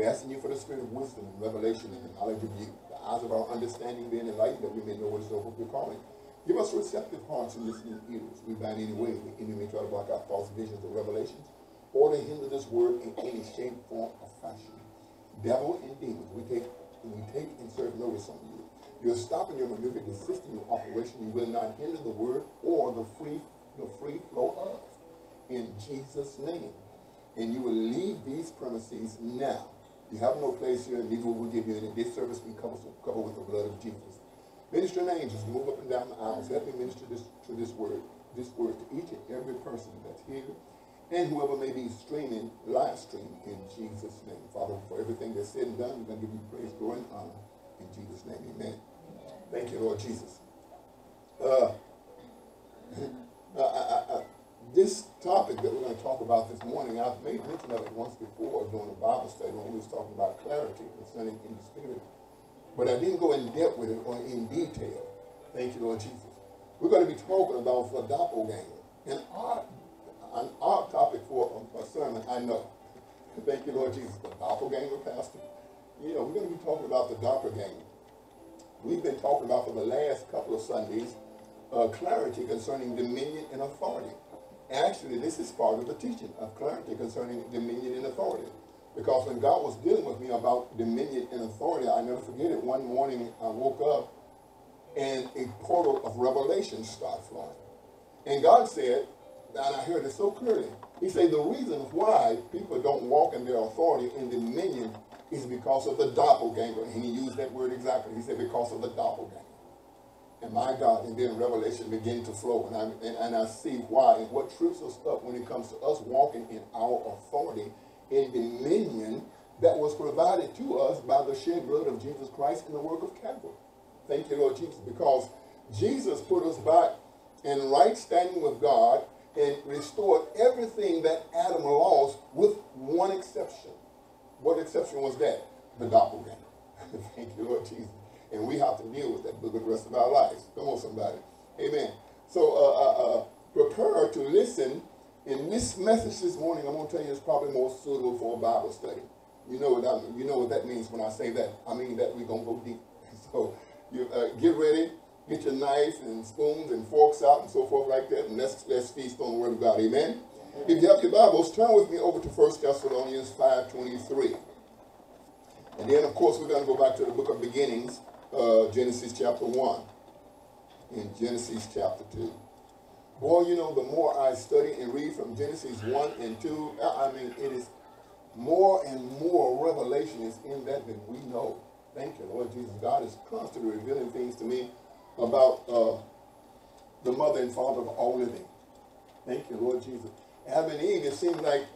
We're asking you for the spirit of wisdom and revelation and the knowledge of you, the eyes of our understanding being enlightened that we may know what is the hope of your calling. Give us receptive hearts and listening ears. We bind any way the enemy may try to block our thoughts, visions, or revelations, or to hinder this word in any shape, form, or fashion. Devil and demons, we take we take and serve notice on you. You're stopping your maneuver, system your operation. You will not hinder the word or the free, the free flow of. In Jesus' name. And you will leave these premises now. You have no place here, and neither will we give you any. This service be covered, covered with the blood of Jesus. Ministering angels, move up and down the aisles. Help me minister this, to this word, this word to each and every person that's here and whoever may be streaming, live stream in Jesus' name. Father, for everything that's said and done, we're going to give you praise, glory, and honor. In Jesus' name, amen. Thank you, Lord Jesus. Uh, uh, uh, this topic that we're going to talk about this morning, I've made mention of it once before during the Bible study when we was talking about clarity concerning in the spirit. But I didn't go in depth with it or in detail. Thank you, Lord Jesus. We're going to be talking about the doppelganger. And our an odd topic for a, a sermon, I know. Thank you, Lord Jesus. The doppelganger, Pastor. You know, we're going to be talking about the doppelganger. We've been talking about for the last couple of Sundays uh, clarity concerning dominion and authority. Actually, this is part of the teaching of clarity concerning dominion and authority. Because when God was dealing with me about dominion and authority, I never forget it. One morning I woke up and a portal of revelation started flowing. And God said, and I heard it so clearly. He said the reason why people don't walk in their authority and dominion is because of the doppelganger. And he used that word exactly. He said because of the doppelganger. And my God, and then revelation began to flow. And I, and, and I see why and what trips us up when it comes to us walking in our authority and dominion that was provided to us by the shed blood of Jesus Christ in the work of Calvary. Thank you, Lord Jesus, because Jesus put us back in right standing with God and restored everything that Adam lost with one exception. What exception was that? The doppelganger. Thank you, Lord Jesus. And we have to deal with that for the rest of our lives. Come on, somebody. Amen. So uh, uh, uh, prepare to listen. In this message this morning, I'm going to tell you it's probably more suitable for a Bible study. You know what I? You know what that means when I say that. I mean that we're going to go deep. So you uh, get ready Get your knives and spoons and forks out and so forth like that, and let's, let's feast on the Word of God. Amen? Amen. If you have your Bibles, turn with me over to 1 Thessalonians 5.23. And then, of course, we're going to go back to the book of beginnings, uh, Genesis chapter 1 in Genesis chapter 2. Boy, you know, the more I study and read from Genesis 1 and 2, I mean, it is more and more revelation is in that than we know. Thank you, Lord Jesus. God is constantly revealing things to me about uh, the mother and father of all living. Thank you, Lord Jesus. Adam and Eve, it seems like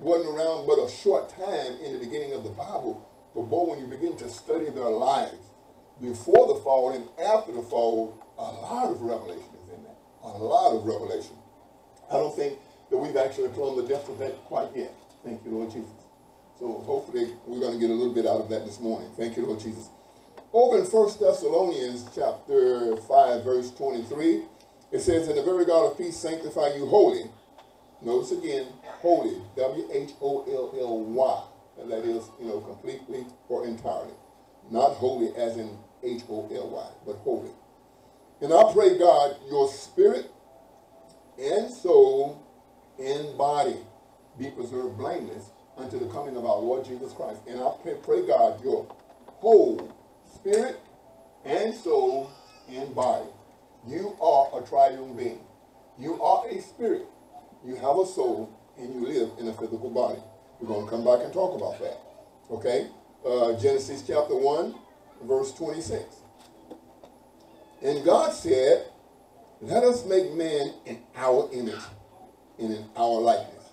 wasn't around but a short time in the beginning of the Bible. But boy, when you begin to study their lives before the fall and after the fall, a lot of revelation is in that. A lot of revelation. I don't think that we've actually plumbed the depth of that quite yet. Thank you, Lord Jesus. So hopefully we're going to get a little bit out of that this morning. Thank you, Lord Jesus. Over in 1 Thessalonians chapter 5, verse 23, it says, And the very God of peace sanctify you wholly. Notice again, holy, W-H-O-L-L-Y. And that is, you know, completely or entirely. Not holy as in H-O-L-Y, but holy. And I pray, God, your spirit and soul and body be preserved blameless unto the coming of our Lord Jesus Christ. And I pray, pray God, your whole spirit and soul and body. You are a triune being. You are a spirit. You have a soul and you live in a physical body. We're going to come back and talk about that. Okay? Uh, Genesis chapter 1, verse 26. And God said, Let us make man in our image and in our likeness.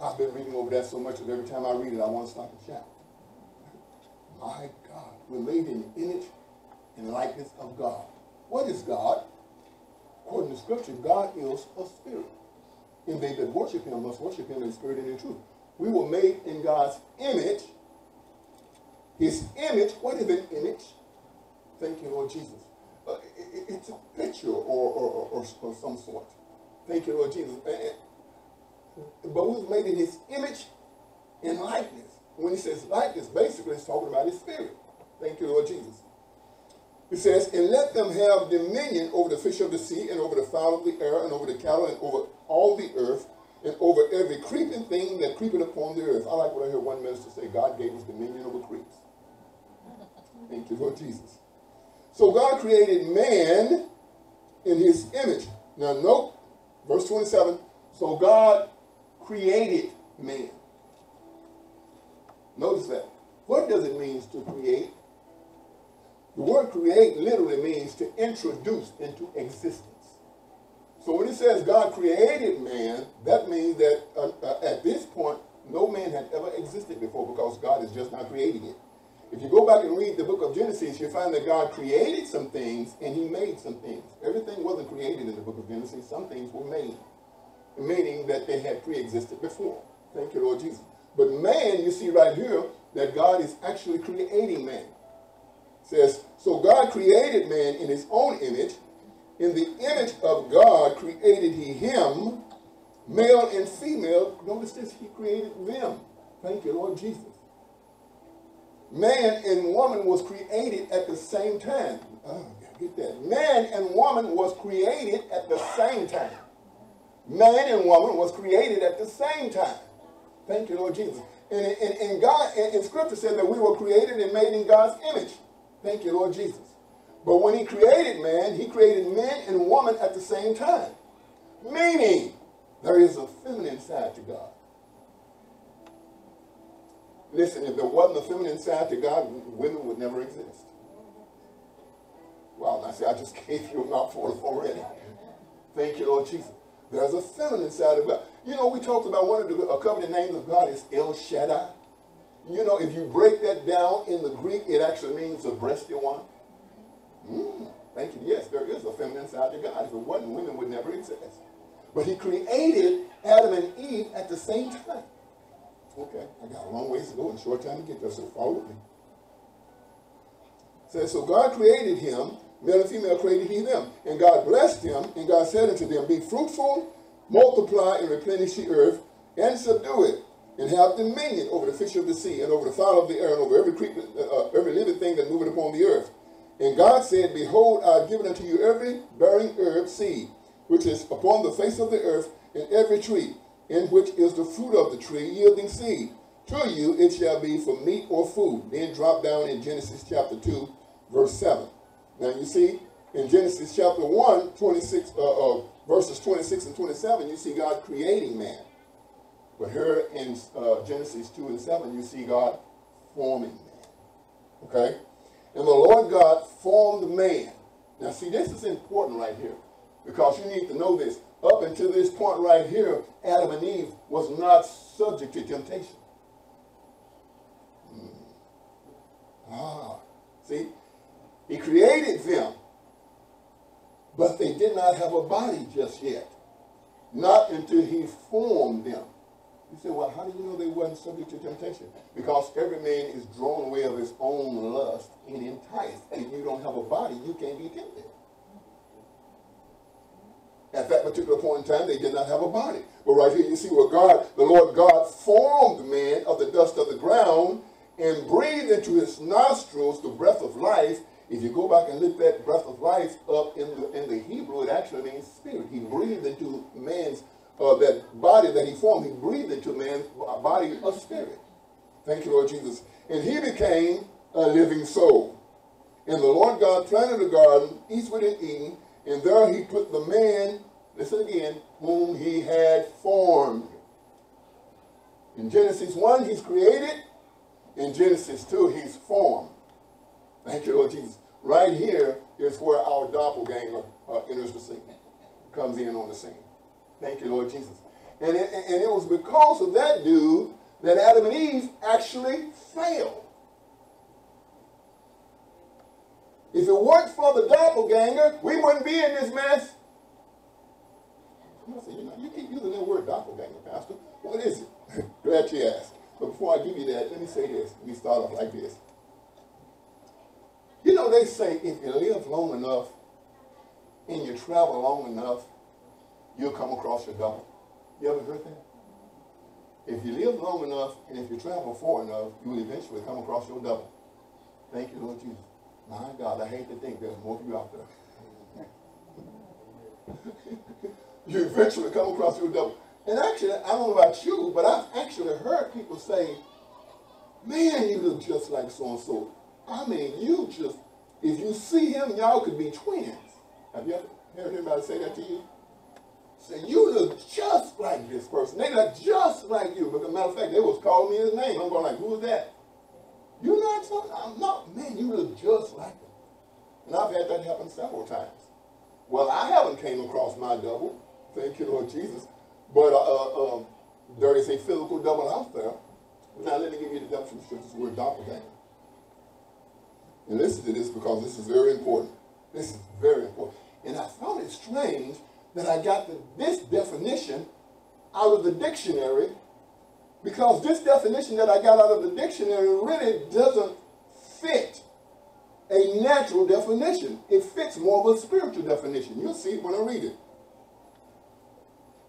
I've been reading over that so much that every time I read it, I want to stop and shout. My God. We're made in the image and likeness of God. What is God? According to Scripture, God is a spirit. And they that worship him must worship him in spirit and in truth. We were made in God's image. His image, what is an image? Thank you, Lord Jesus. Uh, it, it's a picture or, or, or, or, some sort. Thank you, Lord Jesus. But we was made in his image and likeness. When he says likeness, basically it's talking about his spirit. Thank you, Lord Jesus. He says, and let them have dominion over the fish of the sea and over the fowl of the air and over the cattle and over all the earth and over every creeping thing that creepeth upon the earth. I like what I heard one minister say, God gave us dominion over creeps. Thank you, Lord Jesus. So God created man in his image. Now note, verse 27, so God created man. Notice that. What does it mean to create? The word create literally means to introduce into existence. So when it says God created man, that means that uh, uh, at this point, no man had ever existed before because God is just not creating it. If you go back and read the book of Genesis, you find that God created some things and he made some things. Everything wasn't created in the book of Genesis. Some things were made, meaning that they had pre-existed before. Thank you, Lord Jesus. But man, you see right here that God is actually creating man. It says, so God created man in his own image. In the image of God created he him, male and female. Notice this, he created them. Thank you, Lord Jesus. Man and woman was created at the same time. Oh, get that. Man and woman was created at the same time. Man and woman was created at the same time. Thank you, Lord Jesus. And, and, and God, and, and Scripture says that we were created and made in God's image. Thank you, Lord Jesus. But when He created man, He created man and woman at the same time. Meaning, there is a feminine side to God. Listen, if there wasn't a feminine side to God, women would never exist. Wow, I see, I just gave you a mouthful already. Thank you, Lord Jesus. There's a feminine side of God. You know, we talked about one of the a names of God is El Shaddai. You know, if you break that down in the Greek, it actually means the breasted one. Mm, thank you. Yes, there is a feminine side to God. If it wasn't, women would never exist. But he created Adam and Eve at the same time. Okay, I got a long ways to go and short time to get there, so follow me. Says, so God created him, male and female created he them. And God blessed them, and God said unto them, Be fruitful, multiply, and replenish the earth, and subdue it, and have dominion over the fish of the sea, and over the fowl of the air, and over every creeping, uh, every living thing that moveth upon the earth. And God said, Behold, I have given unto you every bearing herb seed, which is upon the face of the earth, and every tree, in which is the fruit of the tree, yielding seed. To you it shall be for meat or food. Then drop down in Genesis chapter 2, verse 7. Now you see, in Genesis chapter 1, 26, uh, uh, verses 26 and 27, you see God creating man. But here in uh, Genesis 2 and 7, you see God forming man. Okay? And the Lord God formed man. Now see, this is important right here. Because you need to know this. Up until this point right here, Adam and Eve was not subject to temptation. Hmm. Ah, see? He created them, but they did not have a body just yet. Not until he formed them. You say, well, how do you know they weren't subject to temptation? Because every man is drawn away of his own lust and enticed. If you don't have a body, you can't be tempted. At that particular point in time, they did not have a body. But right here, you see where God, the Lord God, formed man of the dust of the ground and breathed into his nostrils the breath of life. If you go back and look that breath of life up in the, in the Hebrew, it actually means spirit. He breathed into man's, uh, that body that he formed, he breathed into man's body of spirit. Thank you, Lord Jesus. And he became a living soul. And the Lord God planted a garden eastward in Eden, and there he put the man, listen again, whom he had formed. In Genesis 1, he's created. In Genesis 2, he's formed. Thank you, Lord Jesus. Right here is where our doppelganger uh, enters the scene, comes in on the scene. Thank you, Lord Jesus. And it, and it was because of that dude that Adam and Eve actually failed. If it weren't for the doppelganger, we wouldn't be in this mess. I said, you know, you keep using that word doppelganger, Pastor. What is it? Glad you asked. But before I give you that, let me say this. Let me start off like this. You know, they say if you live long enough and you travel long enough, you'll come across your double. You ever heard that? If you live long enough and if you travel far enough, you will eventually come across your double. Thank you, Lord Jesus. My God, I hate to think there's more of you out there. you eventually come across your double. And actually, I don't know about you, but I've actually heard people say, man, you look just like so-and-so. I mean, you just, if you see him, y'all could be twins. Have you ever heard anybody say that to you? Say, you look just like this person. They look just like you. But as a matter of fact, they was calling me his name. I'm going like, who is that? You're not something. I'm not. Man, you look just like him. And I've had that happen several times. Well, I haven't came across my double. Thank you, Lord Jesus. But uh, uh, um, there is a physical double out there. Now, let me give you the definition of this word doppelganger. And listen to this because this is very important. This is very important. And I found it strange that I got the, this definition out of the dictionary because this definition that I got out of the dictionary really doesn't fit a natural definition. It fits more of a spiritual definition. You'll see it when I read it.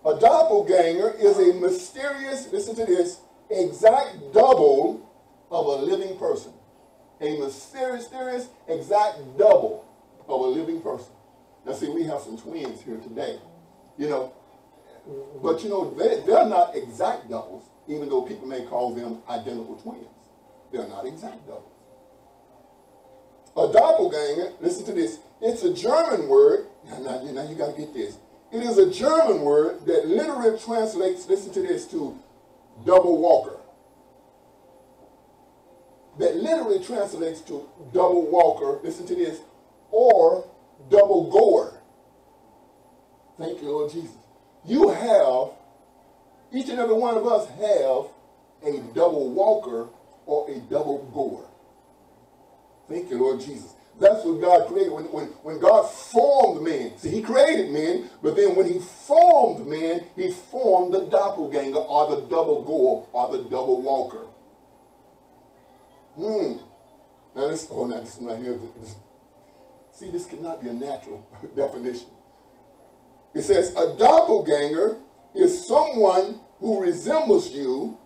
A doppelganger is a mysterious, listen to this, exact double of a living person. A mysterious, mysterious exact double of a living person. Now, see, we have some twins here today, you know, but you know, they, they're not exact doubles, even though people may call them identical twins. They're not exact doubles. A doppelganger, listen to this, it's a German word. Now, now, now you got to get this. It is a German word that literally translates, listen to this, to double walker. That literally translates to double walker, listen to this, or double goer. Thank you, Lord Jesus. You have, each and every one of us have a double walker or a double goer. Thank you, Lord Jesus. That's what God created. When, when, when God formed man, see, he created men, but then when he formed man, he formed the doppelganger or the double goer or the double walker. Hmm. Now this, oh, now this is not here. This, see, this cannot be a natural definition. It says, a doppelganger is someone who resembles you,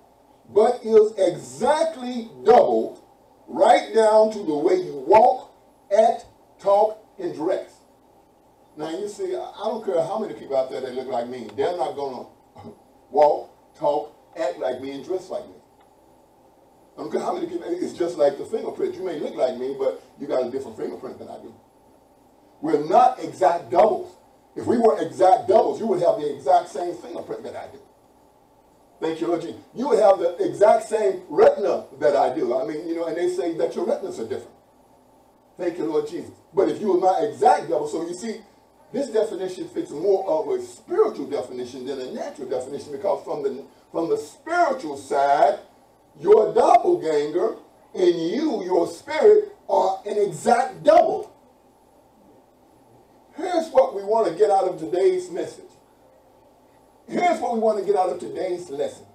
but is exactly double, right down to the way you walk, act, talk, and dress. Now you see, I don't care how many people out there that look like me. They're not going to walk, talk, act like me, and dress like me. I don't care how many people, it's just like the fingerprint. You may look like me, but you got a different fingerprint than I do. We're not exact doubles. If we were exact doubles, you would have the exact same fingerprint that I do. Thank you, Lord Jesus. You would have the exact same retina that I do. I mean, you know, and they say that your retinas are different. Thank you, Lord Jesus. But if you were my exact double, so you see, this definition fits more of a spiritual definition than a natural definition because from the, from the spiritual side, your doppelganger and you, your spirit, are an exact double. Here's what we want to get out of today's message. Here's what we want to get out of today's lesson.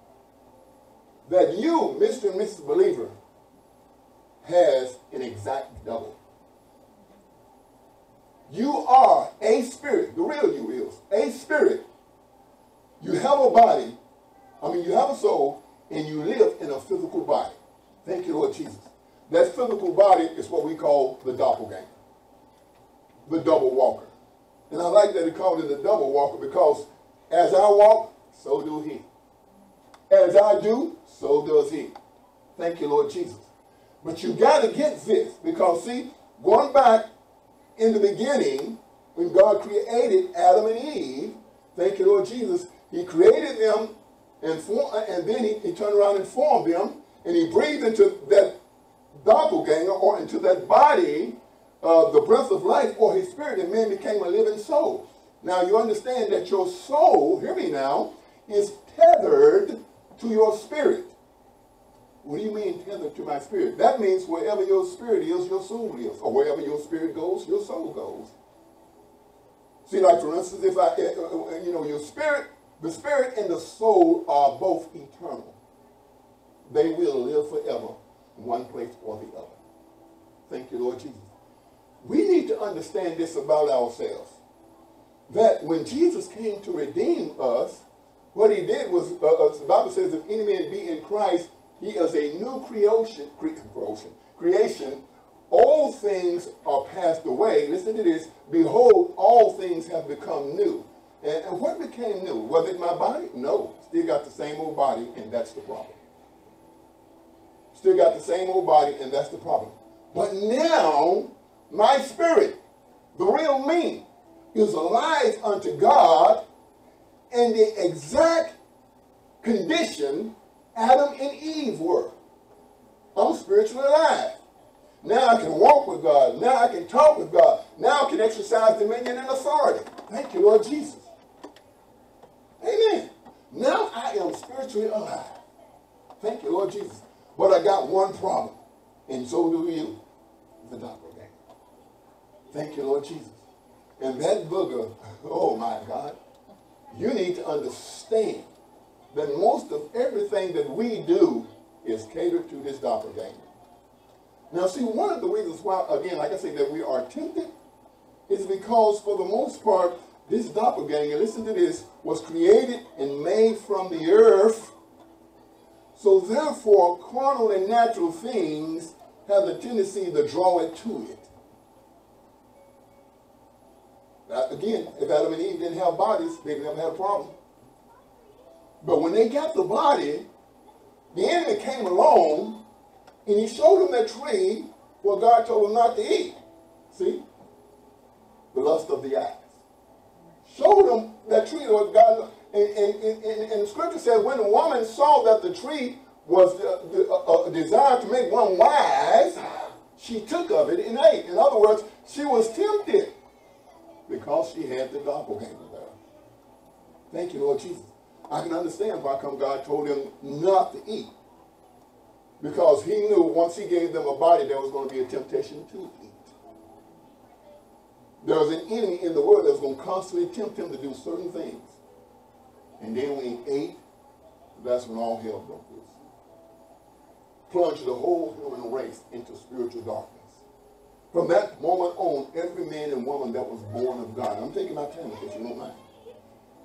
That you, Mr. and Mrs. Believer, has an exact double. You are a spirit. The real you is a spirit. You have a body. I mean, you have a soul, and you live in a physical body. Thank you, Lord Jesus. That physical body is what we call the doppelganger, the double walker. And I like that he called it the double walker because as I walk, so do he. As I do, so does he. Thank you, Lord Jesus. But you got to get this because, see, going back in the beginning, when God created Adam and Eve, thank you, Lord Jesus, he created them and, form, and then he, he turned around and formed them and he breathed into that doppelganger or into that body uh, the breath of life or his spirit and man became a living soul. Now you understand that your soul, hear me now, is tethered to your spirit. What do you mean tethered to my spirit? That means wherever your spirit is, your soul is. Or wherever your spirit goes, your soul goes. See, like for instance, if I, uh, uh, you know, your spirit, the spirit and the soul are both eternal. They will live forever, one place or the other. Thank you, Lord Jesus. We need to understand this about ourselves. that when Jesus came to redeem us, what he did was, uh, uh, the Bible says, if any man be in Christ, he is a new creation, creation, creation. All things are passed away. Listen to this. Behold, all things have become new. And, and what became new? Was it my body? No. Still got the same old body, and that's the problem. Still got the same old body, and that's the problem. But now, my spirit, the real me, is alive unto God in the exact condition Adam and Eve were. I'm spiritually alive. Now I can walk with God. Now I can talk with God. Now I can exercise dominion and authority. Thank you, Lord Jesus. Amen. Now I am spiritually alive. Thank you, Lord Jesus. But I got one problem, and so do you, the doppelganger. Thank you, Lord Jesus. And that booger, oh my God, you need to understand that most of everything that we do is catered to this doppelganger. Now, see, one of the reasons why, again, like I say, that we are tempted is because, for the most part, this doppelganger, listen to this, was created and made from the earth. So, therefore, carnal and natural things have the tendency to draw it to it. Again, if Adam and Eve didn't have bodies, they'd never had a problem. But when they got the body, the enemy came along and he showed them that tree where God told them not to eat. See? The lust of the eyes. Showed them that tree where God, and, and, and, and the scripture says when the woman saw that the tree was uh, uh, desired to make one wise, she took of it and ate. In other words, she was tempted because she had the doppelganger there. Thank you, Lord Jesus. I can understand why come God told him not to eat. Because he knew once he gave them a body, there was going to be a temptation to eat. There was an enemy in the world that was going to constantly tempt him to do certain things. And then when he ate, that's when all hell broke loose. Plunged the whole human race into spiritual darkness. From that moment on, every man and woman that was born of God, I'm taking my time this, you don't mind.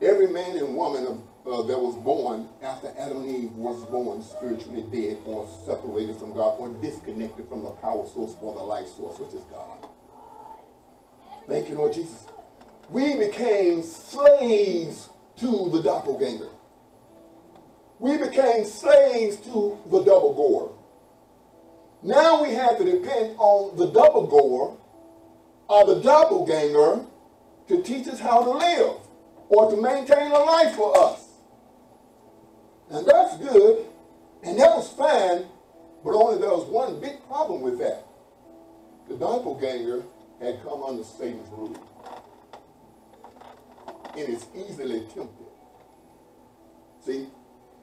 Every man and woman of uh, that was born after Adam and Eve was born spiritually dead or separated from God or disconnected from the power source or the life source, which is God. Thank you, Lord Jesus. We became slaves to the doppelganger. We became slaves to the double goer. Now we have to depend on the double goer or the doppelganger to teach us how to live or to maintain a life for us. And that's good, and that was fine, but only there was one big problem with that. The doppelganger had come under Satan's rule. And is easily tempted. See,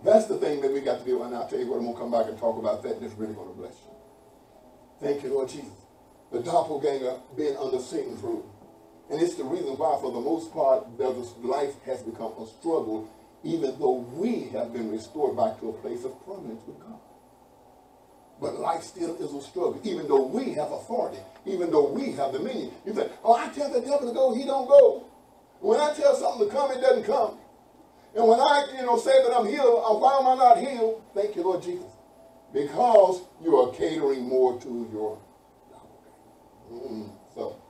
that's the thing that we got to do. And I'll tell you what, I'm going to come back and talk about that, and it's really going to bless you. Thank you, Lord Jesus. The doppelganger being under Satan's rule. And it's the reason why, for the most part, life has become a struggle even though we have been restored back to a place of prominence with God. But life still is a struggle, even though we have authority, even though we have dominion. You say, oh, I tell the devil to go, he don't go. When I tell something to come, it doesn't come. And when I, you know, say that I'm healed, uh, why am I not healed? Thank you, Lord Jesus. Because you are catering more to your mm, So,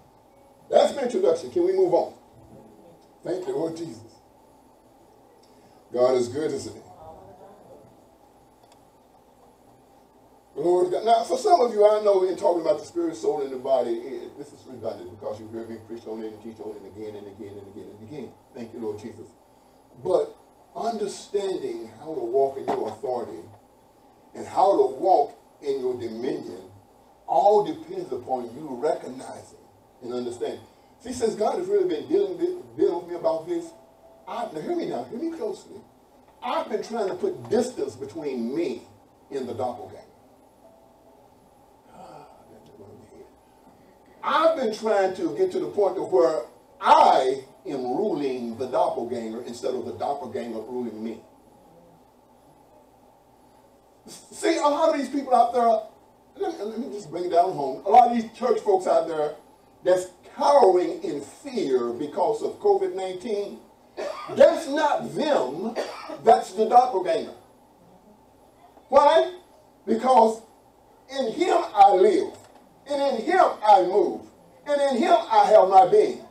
that's my introduction. Can we move on? Thank you, Lord Jesus. God is good, isn't he? Lord God. Now, for some of you, I know in talking about the spirit, soul, and the body, it, this is redundant because you've heard me preach on it and teach on it again and again and again and again. Thank you, Lord Jesus. But understanding how to walk in your authority and how to walk in your dominion all depends upon you recognizing and understanding. See, since God has really been dealing, dealing with me about this, I, now hear me now, hear me closely. I've been trying to put distance between me and the doppelganger. Ah, I've been trying to get to the point of where I am ruling the doppelganger instead of the doppelganger ruling me. See, a lot of these people out there, let me, let me just bring it down home. A lot of these church folks out there, that's cowering in fear because of COVID 19, that's not them, that's the doppelganger. Why? Because in him I live, and in him I move, and in him I have my being.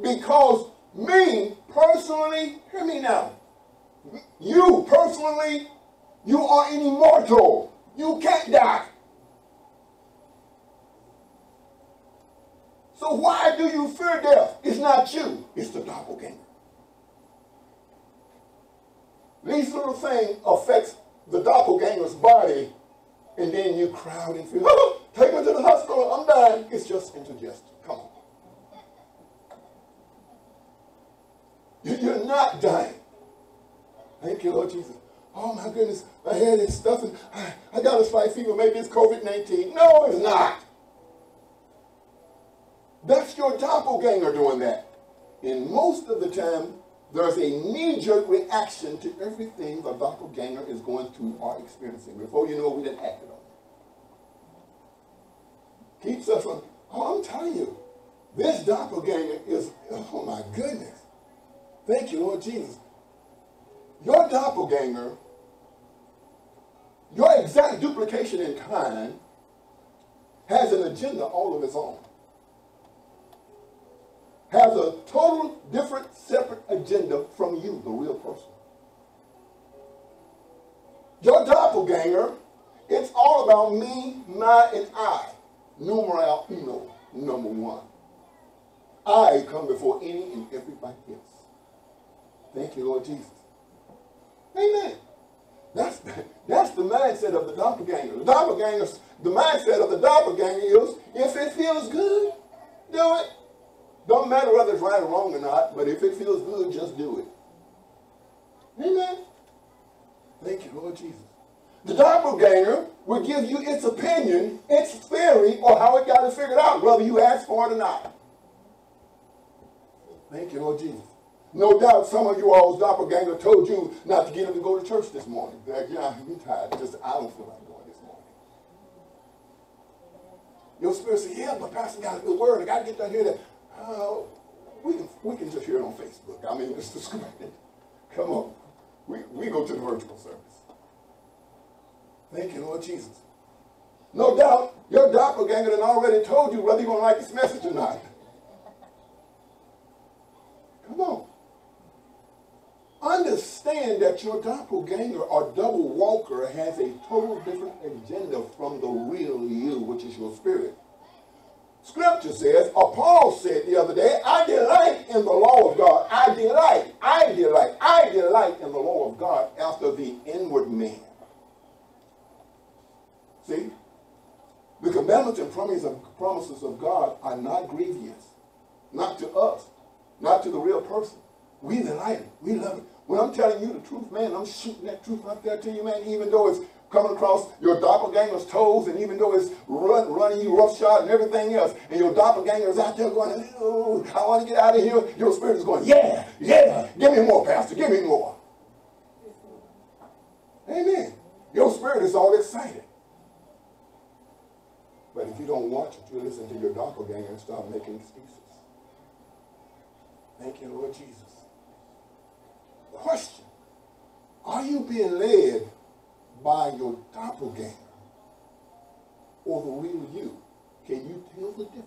Because me personally, hear me now, you personally, you are an immortal. You can't die. So why do you fear death? It's not you, it's the doppelganger. These little thing affects the doppelganger's body, and then you crowd and feel, oh, take me to the hospital, I'm dying. It's just indigestion. Come on. You're not dying. Thank you, Lord Jesus. Oh my goodness, my head is stuff and I, I got a slight fever. Maybe it's COVID 19. No, it's not. That's your doppelganger doing that. And most of the time, there's a knee-jerk reaction to everything the doppelganger is going through or experiencing. Before you know, it, we didn't act it on. Keeps us from, oh, I'm telling you, this doppelganger is, oh my goodness. Thank you, Lord Jesus. Your doppelganger, your exact duplication in kind, has an agenda all of its own has a total different, separate agenda from you, the real person. Your doppelganger, it's all about me, my, and I. Numeral uno, number one. I come before any and everybody else. Thank you, Lord Jesus. Amen. That's, that's the mindset of the doppelganger. The doppelganger, the mindset of the doppelganger is if it feels good, do it. Don't matter whether it's right or wrong or not, but if it feels good, just do it. Amen. Thank you, Lord Jesus. The doppelganger will give you its opinion, its theory, or how it got it figured out, whether you ask for it or not. Thank you, Lord Jesus. No doubt some of you all's doppelganger told you not to get up and go to church this morning. Like, yeah, I'm tired. Just I don't feel like going this morning. Your spirit said, yeah, but Pastor got a good word. I got to get down here to uh, we, can, we can just hear it on Facebook. I mean, it's the. Come on. We, we go to the virtual service. Thank you, Lord Jesus. No doubt, your doppelganger had already told you whether you're going to like this message or not. Come on. Understand that your doppelganger or double walker has a total different agenda from the real you, which is your spirit. Scripture says, or Paul said the other day, I delight in the law of God. I delight, I delight, I delight in the law of God after the inward man. See? The commandments and promises of God are not grievous. Not to us. Not to the real person. We delight it. We love it. When I'm telling you the truth, man, I'm shooting that truth out there to you, man, even though it's coming across your doppelganger's toes, and even though it's run, running you roughshod and everything else, and your doppelganger is out there going, oh, I want to get out of here, your spirit is going, yeah, yeah, give me more, Pastor, give me more. Amen. Your spirit is all excited. But if you don't watch it, you listen to your doppelganger and start making excuses. Thank you, Lord Jesus. Question. Are you being led by your doppelganger or the real you? Can you tell the difference?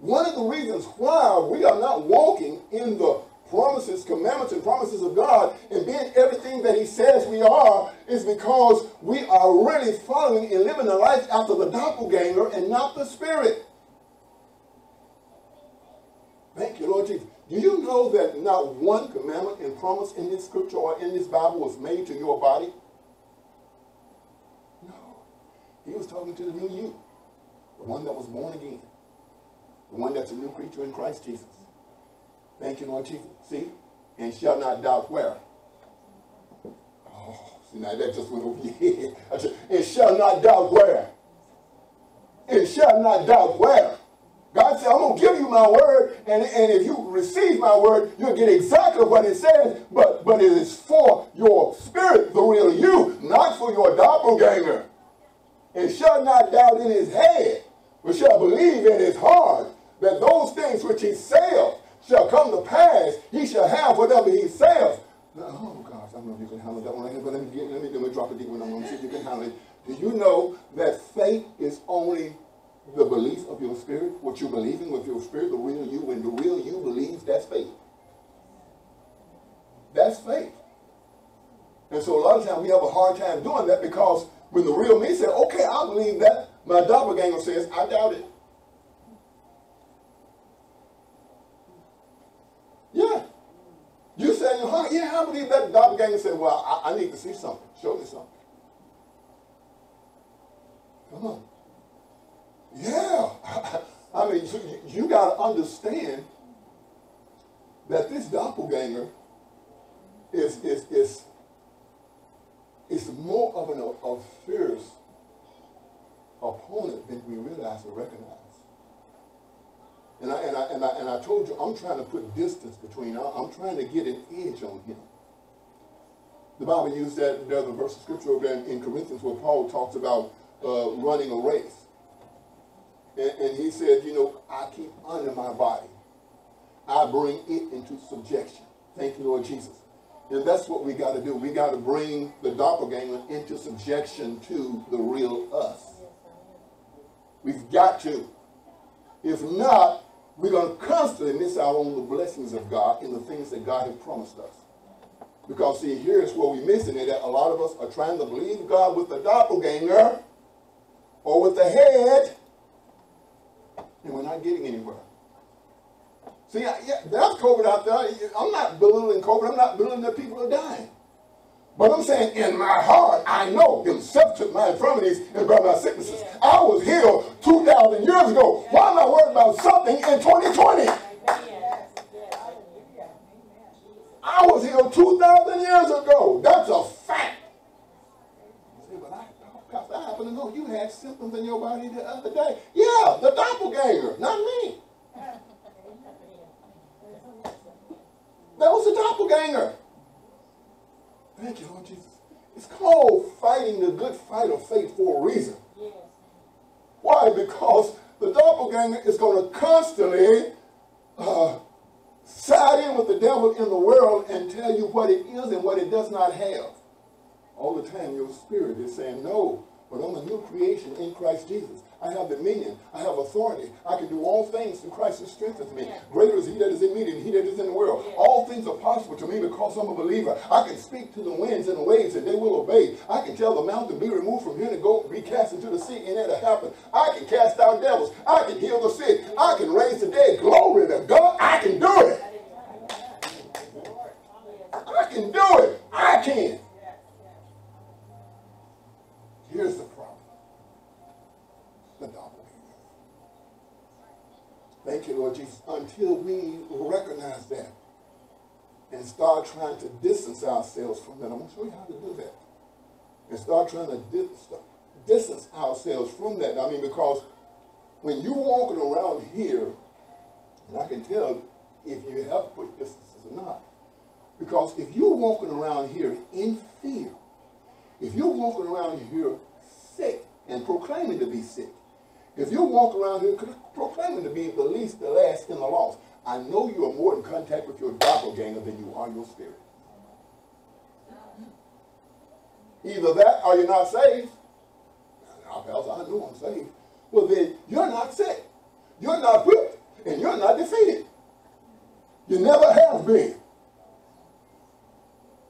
One of the reasons why we are not walking in the promises, commandments, and promises of God and being everything that He says we are is because we are really following and living a life after the doppelganger and not the Spirit. Thank you, Lord Jesus. Do you know that not one commandment and promise in this scripture or in this Bible was made to your body? No. He was talking to the new you, the one that was born again, the one that's a new creature in Christ Jesus. Thank you, Lord Jesus. See? And shall not doubt where. Oh, see, now that just went over your head. And shall not doubt where. And shall not doubt where. Said, I'm going to give you my word, and, and if you receive my word, you'll get exactly what it says, but, but it is for your spirit, the real you, not for your doppelganger. And shall not doubt in his head. but shall believe in his heart that those things which he saith shall come to pass, he shall have whatever he saith. oh gosh, I don't know if you can handle that one but let me, get, let me, let me drop a deep one. Going to see if you can handle it. Do you know that faith is only the belief of your spirit? What you're believing with your spirit, the real you, when the real you believes, that's faith. That's faith. And so a lot of times we have a hard time doing that because when the real me said, okay, I believe that, my doppelganger says, I doubt it. Yeah. You say in yeah, I believe that. The doppelganger said, well, I, I need to see something. Show me something. Come on. Yeah. I mean, you, you got to understand that this doppelganger is, is, is, is more of an of fierce opponent than we realize or recognize. And I, and, I, and, I, and I told you, I'm trying to put distance between, I'm trying to get an edge on him. The Bible used that, there's a verse of scripture over there in Corinthians where Paul talks about uh, running a race. And, and he said, you know, I keep under my body. I bring it into subjection. Thank you, Lord Jesus. And that's what we got to do. We got to bring the doppelganger into subjection to the real us. We've got to. If not, we're going to constantly miss out on the blessings of God in the things that God has promised us. Because see, here's where we're missing it. That a lot of us are trying to believe God with the doppelganger or with the head, and we're not getting anywhere. See, I, yeah, that's COVID out there. I'm not belittling COVID. I'm not belittling that people are dying. But I'm saying in my heart, I know himself took my infirmities and brought my sicknesses. Yeah. I was healed 2,000 years ago. Why am I worried about something in 2020? I was healed 2,000 years ago. That's a fact. You say, but I, Pastor, I happen to know you had symptoms in your body the other day. Yeah, the doppelganger, not me. That was the doppelganger. Thank you, Lord Jesus. It's called fighting the good fight of faith for a reason. Why? Because the doppelganger is going to constantly uh, side in with the devil in the world and tell you what it is and what it does not have. All the time, your spirit is saying, No, but I'm a new creation in Christ Jesus. I have dominion. I have authority. I can do all things through Christ who strengthens me. Yeah. Greater is he that is in me than he that is in the world. Yeah. All things are possible to me because I'm a believer. I can speak to the winds and the waves and they will obey. I can tell the mountain be removed from here and go be cast into the sea and it'll happen. I can cast out devils. I can heal the sick. I can raise the dead. Glory to God. I can do it. I can do it. I can. Here's the Thank you, Lord Jesus. Until we recognize that and start trying to distance ourselves from that. I'm going to show you how to do that. And start trying to distance ourselves from that. I mean, because when you're walking around here, and I can tell if you have put distances or not. Because if you're walking around here in fear, if you're walking around here sick and proclaiming to be sick, if you walk around here proclaiming to be the least, the last, and the lost, I know you are more in contact with your doppelganger than you are your spirit. Either that or you're not saved. Now, I know I'm saved. Well, then you're not sick. You're not whipped. And you're not defeated. You never have been.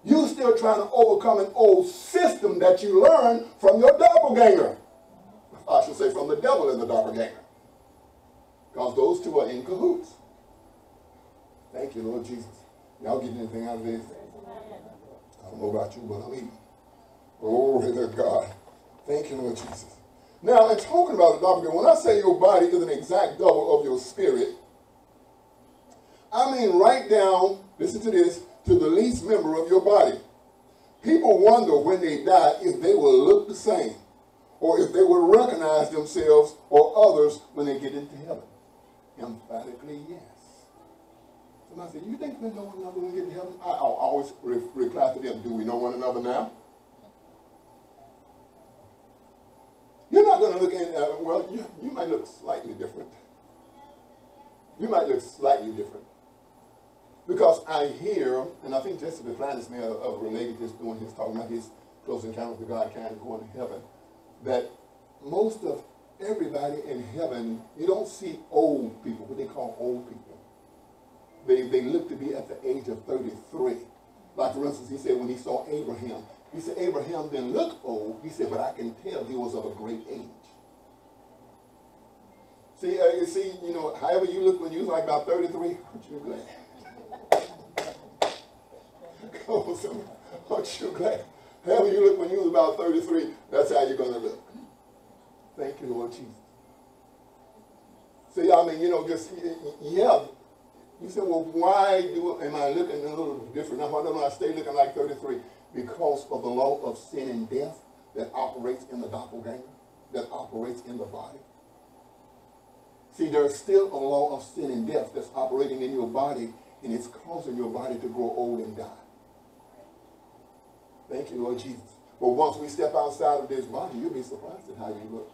You're still trying to overcome an old system that you learned from your doppelganger. I should say from the devil and the doppelganger. Because those two are in cahoots. Thank you, Lord Jesus. Y'all getting anything out of this? I don't know about you, but I'm eating. Glory to God. Thank you, Lord Jesus. Now, in talking about the doppelganger, when I say your body is an exact double of your spirit, I mean right down, listen to this, to the least member of your body. People wonder when they die if they will look the same or if they will recognize themselves or others when they get into heaven. Emphatically, yes. Somebody said, you think we know one another when we get to heaven? I, I always re- reply to them, do we know one another now? You're not going to look in, uh, well, you, you might look slightly different. You might look slightly different. Because I hear, and I think Jesse Duplantis may have, have related this when he was talking about his close encounter with God kind of going to heaven, that most of everybody in heaven, you don't see old people, what they call old people. They, they look to be at the age of 33. Like, for instance, he said when he saw Abraham, he said, Abraham didn't look old. He said, but I can tell he was of a great age. See, uh, you see, you know, however you look when you was like about 33, aren't you glad? Come on. Aren't you glad? However you look when you was about 33, that's how you're going to look. Thank you, Lord Jesus. See, I mean, you know, just, yeah. You said, well, why do am I looking a little different now? Why don't I stay looking like 33? Because of the law of sin and death that operates in the doppelganger, that operates in the body. See, there's still a law of sin and death that's operating in your body, and it's causing your body to grow old and die. Thank you, Lord Jesus. But once we step outside of this body, you'll be surprised at how you look.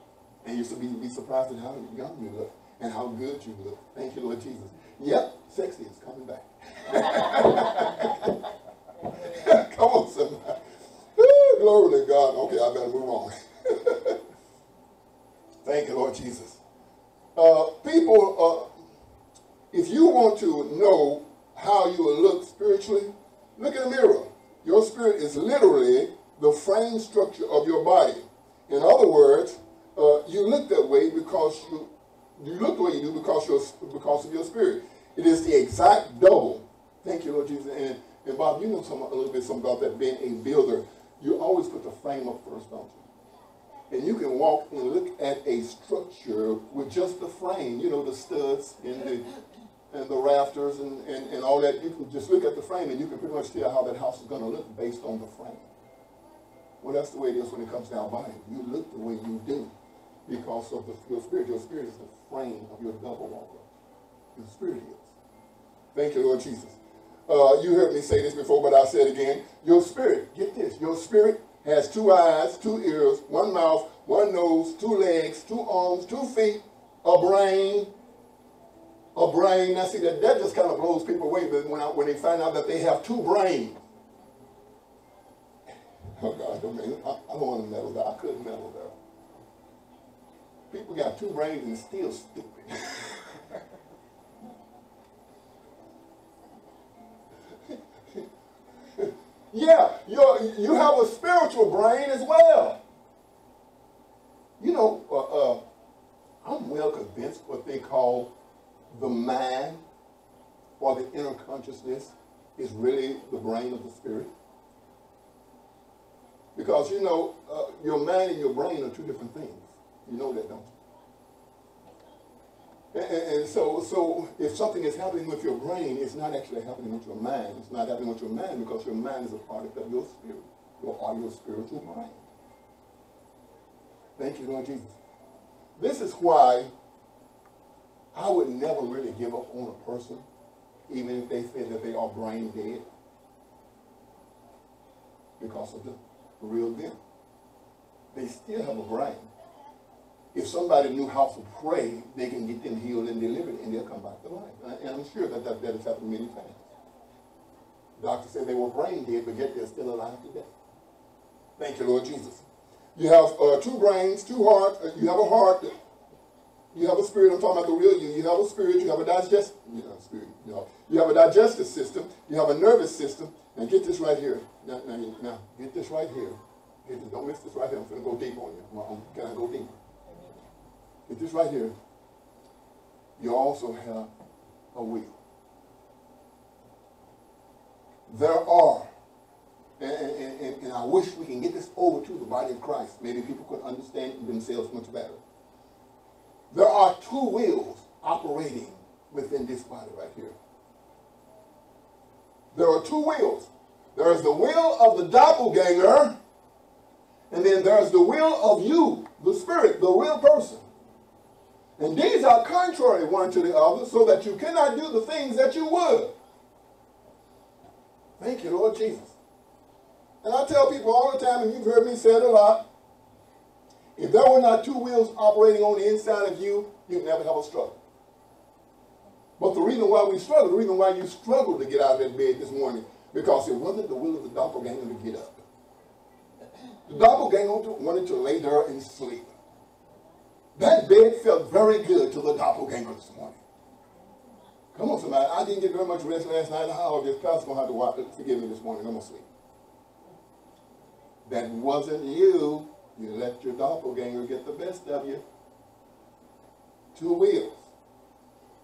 And you'll be, be surprised at how young you look and how good you look. Thank you, Lord Jesus. Yep, sexy is coming back. Come on, somebody. glory to God. Okay, I better move on. Thank you, Lord Jesus. Uh, people, uh, if you want to know how you will look spiritually, look in the mirror. Your spirit is literally the frame structure of your body. In other words, uh, you look that way because you you look the way you do because because of your spirit. It is the exact double. Thank you, Lord Jesus. And, and Bob, you know some, a little bit something about that being a builder. You always put the frame up first, don't you? And you can walk and look at a structure with just the frame, you know, the studs and the and the rafters and, and, and all that. You can just look at the frame and you can pretty much tell how that house is going to look based on the frame. Well, that's the way it is when it comes down to it. You look the way you do because of the, your spirit. Your spirit is the frame of your double walker. Your spirit is. Thank you, Lord Jesus. Uh, you heard me say this before, but I'll say it again. Your spirit, get this, your spirit has two eyes, two ears, one mouth, one nose, two legs, two arms, two feet, a brain, a brain. Now see, that, that just kind of blows people away but when, I, when they find out that they have two brains. Oh God, don't mean, I, I don't want to meddle there. I couldn't meddle there. People got two brains and still stupid. yeah, you you have a spiritual brain as well. You know, uh, uh, I'm well convinced what they call the mind or the inner consciousness is really the brain of the spirit. Because, you know, uh, your mind and your brain are two different things. You know that, don't you? And, and, so, so if something is happening with your brain, it's not actually happening with your mind. It's not happening with your mind because your mind is a product of your spirit, your, or your spiritual mind. Thank you, Lord Jesus. This is why I would never really give up on a person, even if they say that they are brain dead, because of the real them. They still have a brain if somebody knew how to pray, they can get them healed and delivered, and they'll come back to life. And I'm sure that that, that has happened many times. Doctor said they were brain dead, but yet they're still alive today. Thank you, Lord Jesus. You have uh, two brains, two hearts. Uh, you have a heart. You have a spirit. I'm talking about the real you. You have a spirit. You have a digest. You have a spirit. You, you have a digestive system. You have a nervous system. And get this right here. Now, now, now get this right here. Get this, don't miss this right here. I'm going to go deep on you. Can I go deeper? It's this right here. You also have a will. There are, and, and, and, I wish we can get this over to the body of Christ. Maybe people could understand themselves much better. There are two wills operating within this body right here. There are two wills. There is the will of the doppelganger, and then there's the will of you, the spirit, the real person. And these are contrary one to the other, so that you cannot do the things that you would. Thank you, Lord Jesus. And I tell people all the time, and you've heard me say it a lot, If there were not two wheels operating on the inside of you, you'd never have a struggle. But the reason why we struggle, the reason why you struggled to get out of that bed this morning, because it wasn't the will of the doppelganger to get up. The doppelganger wanted to lay there and sleep. That bed felt very good to the doppelganger this morning. Come on, somebody. I didn't get very much rest last night. How this pastor gonna have to watch, forgive me this morning. I'm gonna sleep. That wasn't you. You let your doppelganger get the best of you. Two wheels.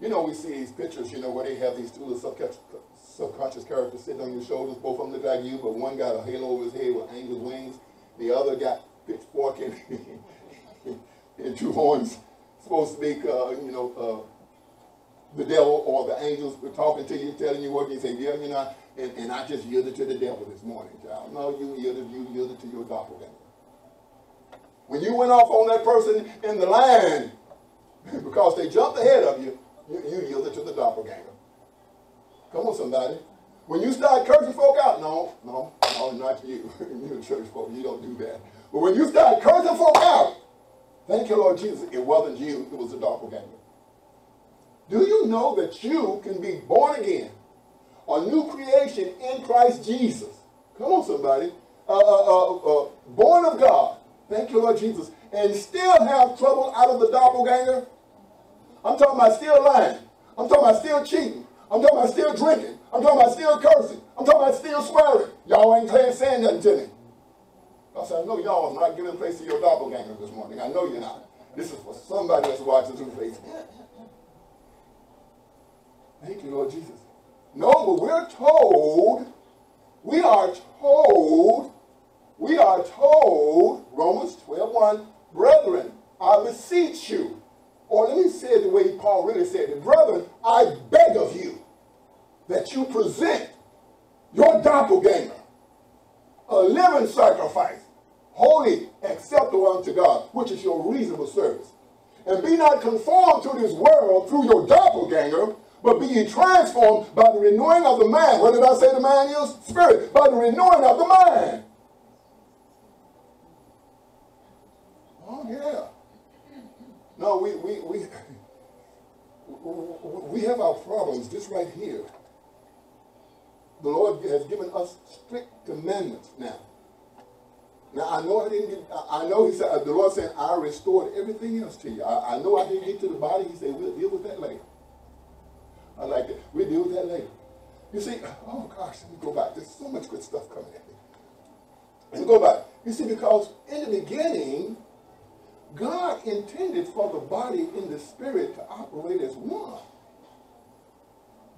You know, we see these pictures, you know, where they have these two little subconscious, characters sitting on your shoulders. Both of them look like you, but one got a halo over his head with angel's wings. The other got pitchfork and, and two horns. Supposed to be, uh, you know, uh, the devil or the angels were talking to you, telling you what you say, yeah, you know, and, and I just yielded to the devil this morning, child. No, you yielded, you yielded to your doppelganger. When you went off on that person in the line, because they jumped ahead of you, you, you yielded to the doppelganger. Come on, somebody. When you start cursing folk out, no, no, no, not you. You're church folk, you don't do that. But when you start cursing folk out, thank you, Lord Jesus, it wasn't you, it was the doppelganger. Do you know that you can be born again, a new creation in Christ Jesus? Come on, somebody. Uh, uh, uh, uh born of God. Thank you, Lord Jesus. And still have trouble out of the doppelganger? I'm talking about still lying. I'm talking about still cheating. I'm talking about still drinking. I'm talking about still cursing. I'm talking about still swearing. Y'all ain't saying nothing to me. I said, I know y'all is not giving place to your doppelganger this morning. I know you're not. This is for somebody that's watching through Facebook. Thank you, Lord Jesus. No, but we're told, we are told, we are told, Romans 12, 1, brethren, I beseech you, or let me say it the way Paul really said it. Brethren, I beg of you that you present your doppelganger a living sacrifice, holy, acceptable unto God, which is your reasonable service. And be not conformed to this world through your doppelganger, but be ye transformed by the renewing of the mind. What did I say the mind is? Spirit. By the renewing of the mind. Oh, yeah. No, we, we, we, we have our problems just right here. The Lord has given us strict commandments now. Now I know I didn't get. I know He said uh, the Lord said I restored everything else to you. I, I know I didn't get to the body. He said we'll deal with that later. I like it. We'll deal with that later. You see, oh gosh, let me go back. There's so much good stuff coming at me. Let me go back. You see, because in the beginning, God intended for the body and the spirit to operate as one.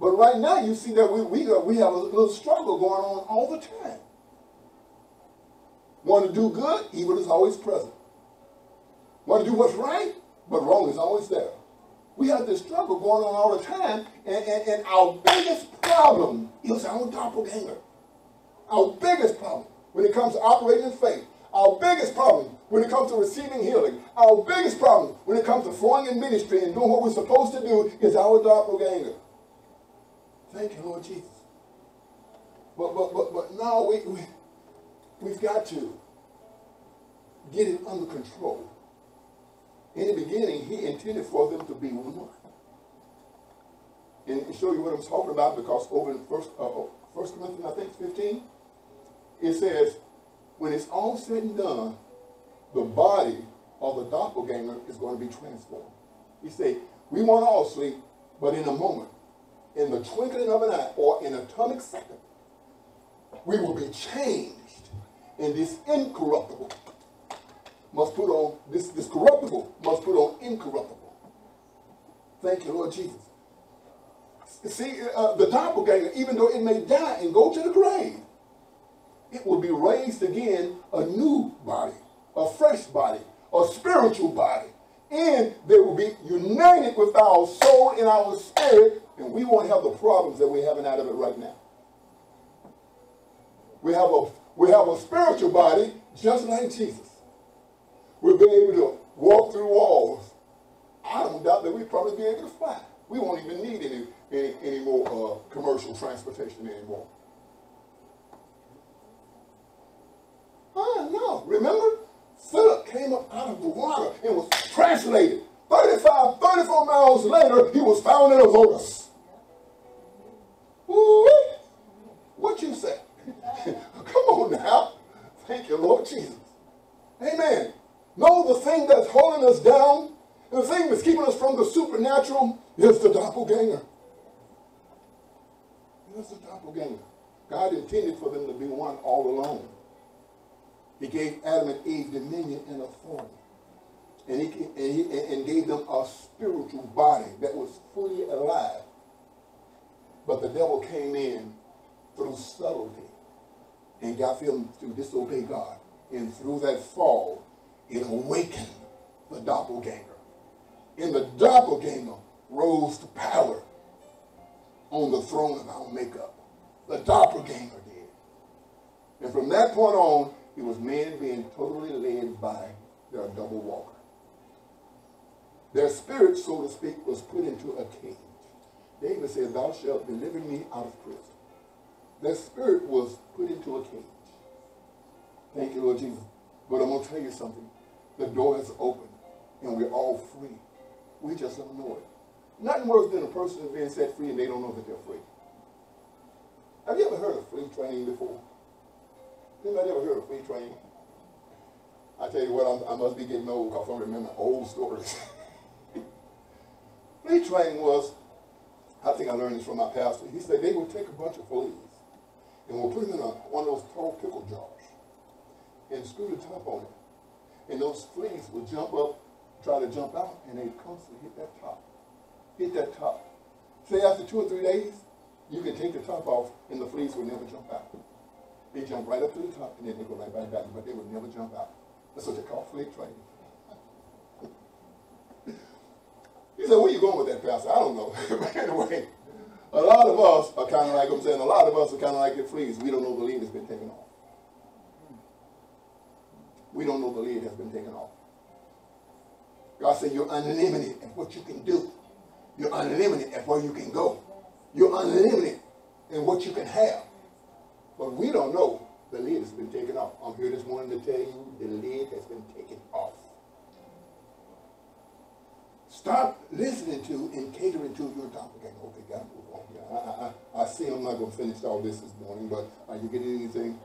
But right now, you see that we, we, we have a little struggle going on all the time. Want to do good, evil is always present. Want to do what's right, but wrong is always there. We have this struggle going on all the time, and, and, and our biggest problem is our doppelganger. Our biggest problem when it comes to operating in faith our biggest problem when it comes to receiving healing, our biggest problem when it comes to flowing in ministry and doing what we're supposed to do is our doppelganger. Thank you, Lord Jesus. But but but but now we, we we've got to get it under control. In the beginning, he intended for them to be one. And show you what I'm talking about because over in First, uh, First Corinthians, I think, 15, it says, when it's all said and done, the body of the doppelganger is going to be transformed. He said, we won't all sleep, but in a moment, in the twinkling of an eye, or in a atomic second, we will be changed. And this incorruptible must put on, this, this corruptible must put on incorruptible. Thank you, Lord Jesus. See, uh, the doppelganger, even though it may die and go to the grave, it will be raised again a new body, a fresh body, a spiritual body. And they will be united with our soul and our spirit, and we won't have the problems that we're having out of it right now. We have a we have a spiritual body just like Jesus. We'll be able to walk through walls. I don't doubt that we'll probably be able to fly. We won't even need any any, any more uh, commercial transportation anymore. Huh, no. Remember? Philip came up out of the water and was translated. 35, 34 miles later, he was found in Azotus. Ooh, what you say? Come on now. Thank you, Lord Jesus. Amen. No, the thing that's holding us down, the thing that's keeping us from the supernatural is the doppelganger. It's the doppelganger. God intended for them to be one all alone. He gave Adam and Eve dominion and authority. And he, and he and gave them a spiritual body that was fully alive. But the devil came in through subtlety and got them to disobey God. And through that fall, it awakened the doppelganger. And the doppelganger rose to power on the throne of our makeup. The doppelganger did. And from that point on, it was men being totally led by their double walker. Their spirit, so to speak, was put into a cage. David said, Thou shalt deliver me out of prison. Their spirit was put into a cage. Thank you, Lord Jesus. But I'm going to tell you something. The door is open, and we're all free. We just don't know it. Nothing worse than a person being set free and they don't know that they're free. Have you ever heard of flea training before? Anybody ever heard of flea training? I tell you what, I'm, i must be getting old because I remember old stories. flea training was, I think I learned this from my pastor. He said they would take a bunch of fleas and we'll put them in a, one of those tall pickle jars and screw the top on it. And those fleas would jump up, try to jump out, and they'd constantly hit that top. Hit that top. Say after two or three days, you can take the top off and the fleas will never jump out. They jump right up to the top and then they go right back down, but they would never jump out. That's what they call flea training. he said, where you going with that, Pastor? I don't know. but anyway, a lot of us are kind of like I'm saying, a lot of us are kind of like the fleas. We don't know the lead has been taken off. We don't know the lid has been taken off. God said you're unlimited at what you can do. You're unlimited at where you can go. You're unlimited in what you can have. But we don't know the lid has been taken off. I'm here this morning to tell you the lid has been taken off. Stop listening to and catering to your doppelganger. Okay, on. Yeah, I, I, I see I'm not going to finish all this this morning, but are you getting anything?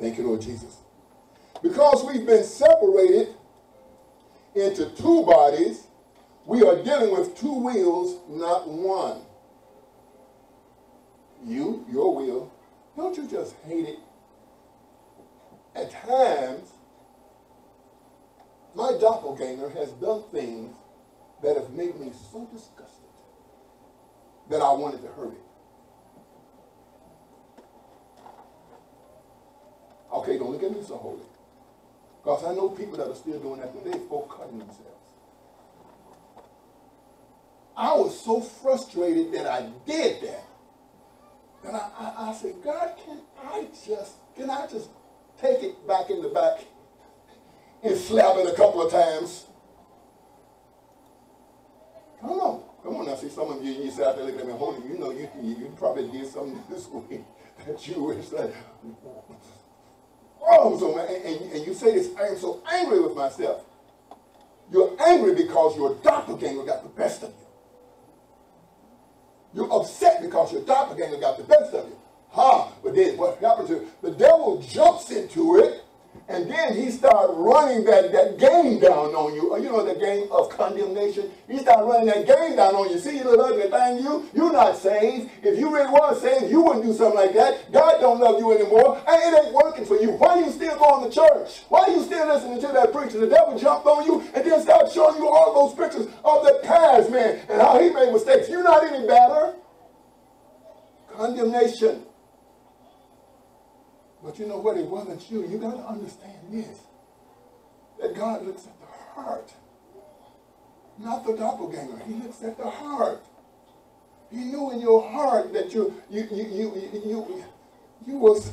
Thank you, Lord Jesus. Because we've been separated into two bodies, we are dealing with two wills, not one. You, your will, don't you just hate it? At times, my doppelganger has done things that have made me so disgusted that I wanted to hurt it. Okay, don't look at me so holy. Because I know people that are still doing that today, folk cutting themselves. I was so frustrated that I did that. And I, I, I said, God, can I just, can I just take it back in the back and slap it a couple of times? Come on. Come on I See, some of you, you sit out there looking at me holy, you know you, you, you probably did something this week that you wish that, oh, so, and, and, and you say this, I am so angry with myself. You're angry because your doppelganger got the best of you. You're upset because your doppelganger got the best of you. Ha! But then what happens is the devil jumps into it and then he started running that, that game down on you. Uh, you know the game of condemnation? He started running that game down on you. See, you little ugly thing, you, you're not saved. If you really was saved, you wouldn't do something like that. God don't love you anymore. And it ain't working for you. Why are you still going to church? Why are you still listening to that preacher? The devil jumped on you and then started showing you all those pictures of the past, man, and how he made mistakes. You're not any better. Condemnation. But you know what? It wasn't you. You got to understand this. That God looks at the heart. Not the doppelganger. He looks at the heart. He knew in your heart that you you you you you you, you was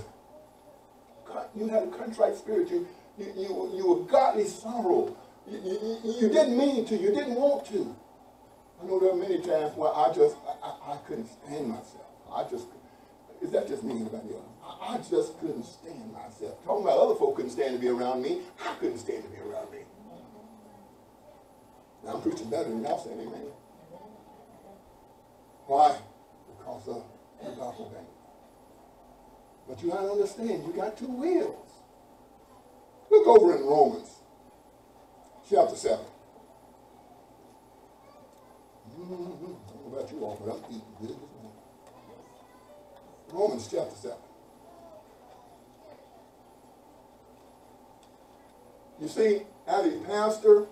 you had a contrite spirit. You you you, you were godly sorrow. You, you, you didn't mean to. You didn't want to. I know there are many times where I just I, I couldn't stand myself. I just Is that just me? Anybody else? I, just couldn't stand myself. Talking about other folk couldn't stand to be around me. I couldn't stand to be around me. Now I'm preaching better than y'all saying amen. Why? Because of the doppelganger. But you gotta understand, you got two wills. Look over in Romans chapter 7. Mm-hmm. I don't know about you all, but I'm eating good this morning. Romans chapter 7. You see, as a pastor,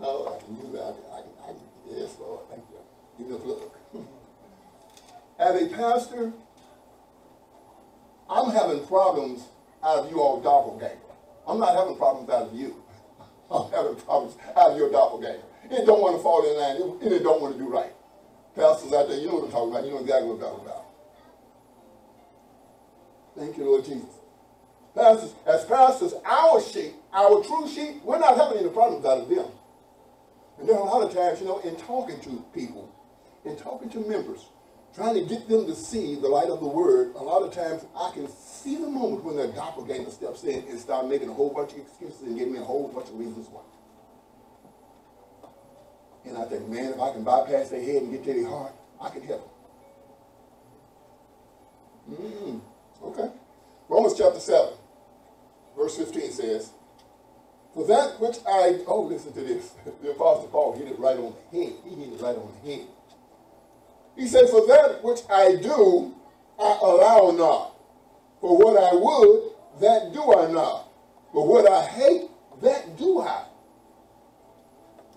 oh, I can use that. I can, I can, yes, Lord, thank you. Give me a plug. as a pastor, I'm having problems out of you all doppelganger. I'm not having problems out of you. I'm having problems out of your doppelganger. It don't want to fall in line, and it don't want to do right. Pastors out there, you know what I'm talking about. You know exactly what I'm talking about. Thank you, Lord Jesus. Pastors, as pastors, our sheep, our true sheep, we're not having any problems out of them. And there are a lot of times, you know, in talking to people, in talking to members, trying to get them to see the light of the word, a lot of times I can see the moment when their doppelganger steps in and start making a whole bunch of excuses and giving me a whole bunch of reasons why. And I think, man, if I can bypass their head and get to their heart, I can help them. Mm, okay. Romans chapter 7, verse 15 says, For that which I, oh, listen to this. The Apostle Paul hit it right on the head. He hit it right on the head. He said, For that which I do, I allow not. For what I would, that do I not. But what I hate, that do I.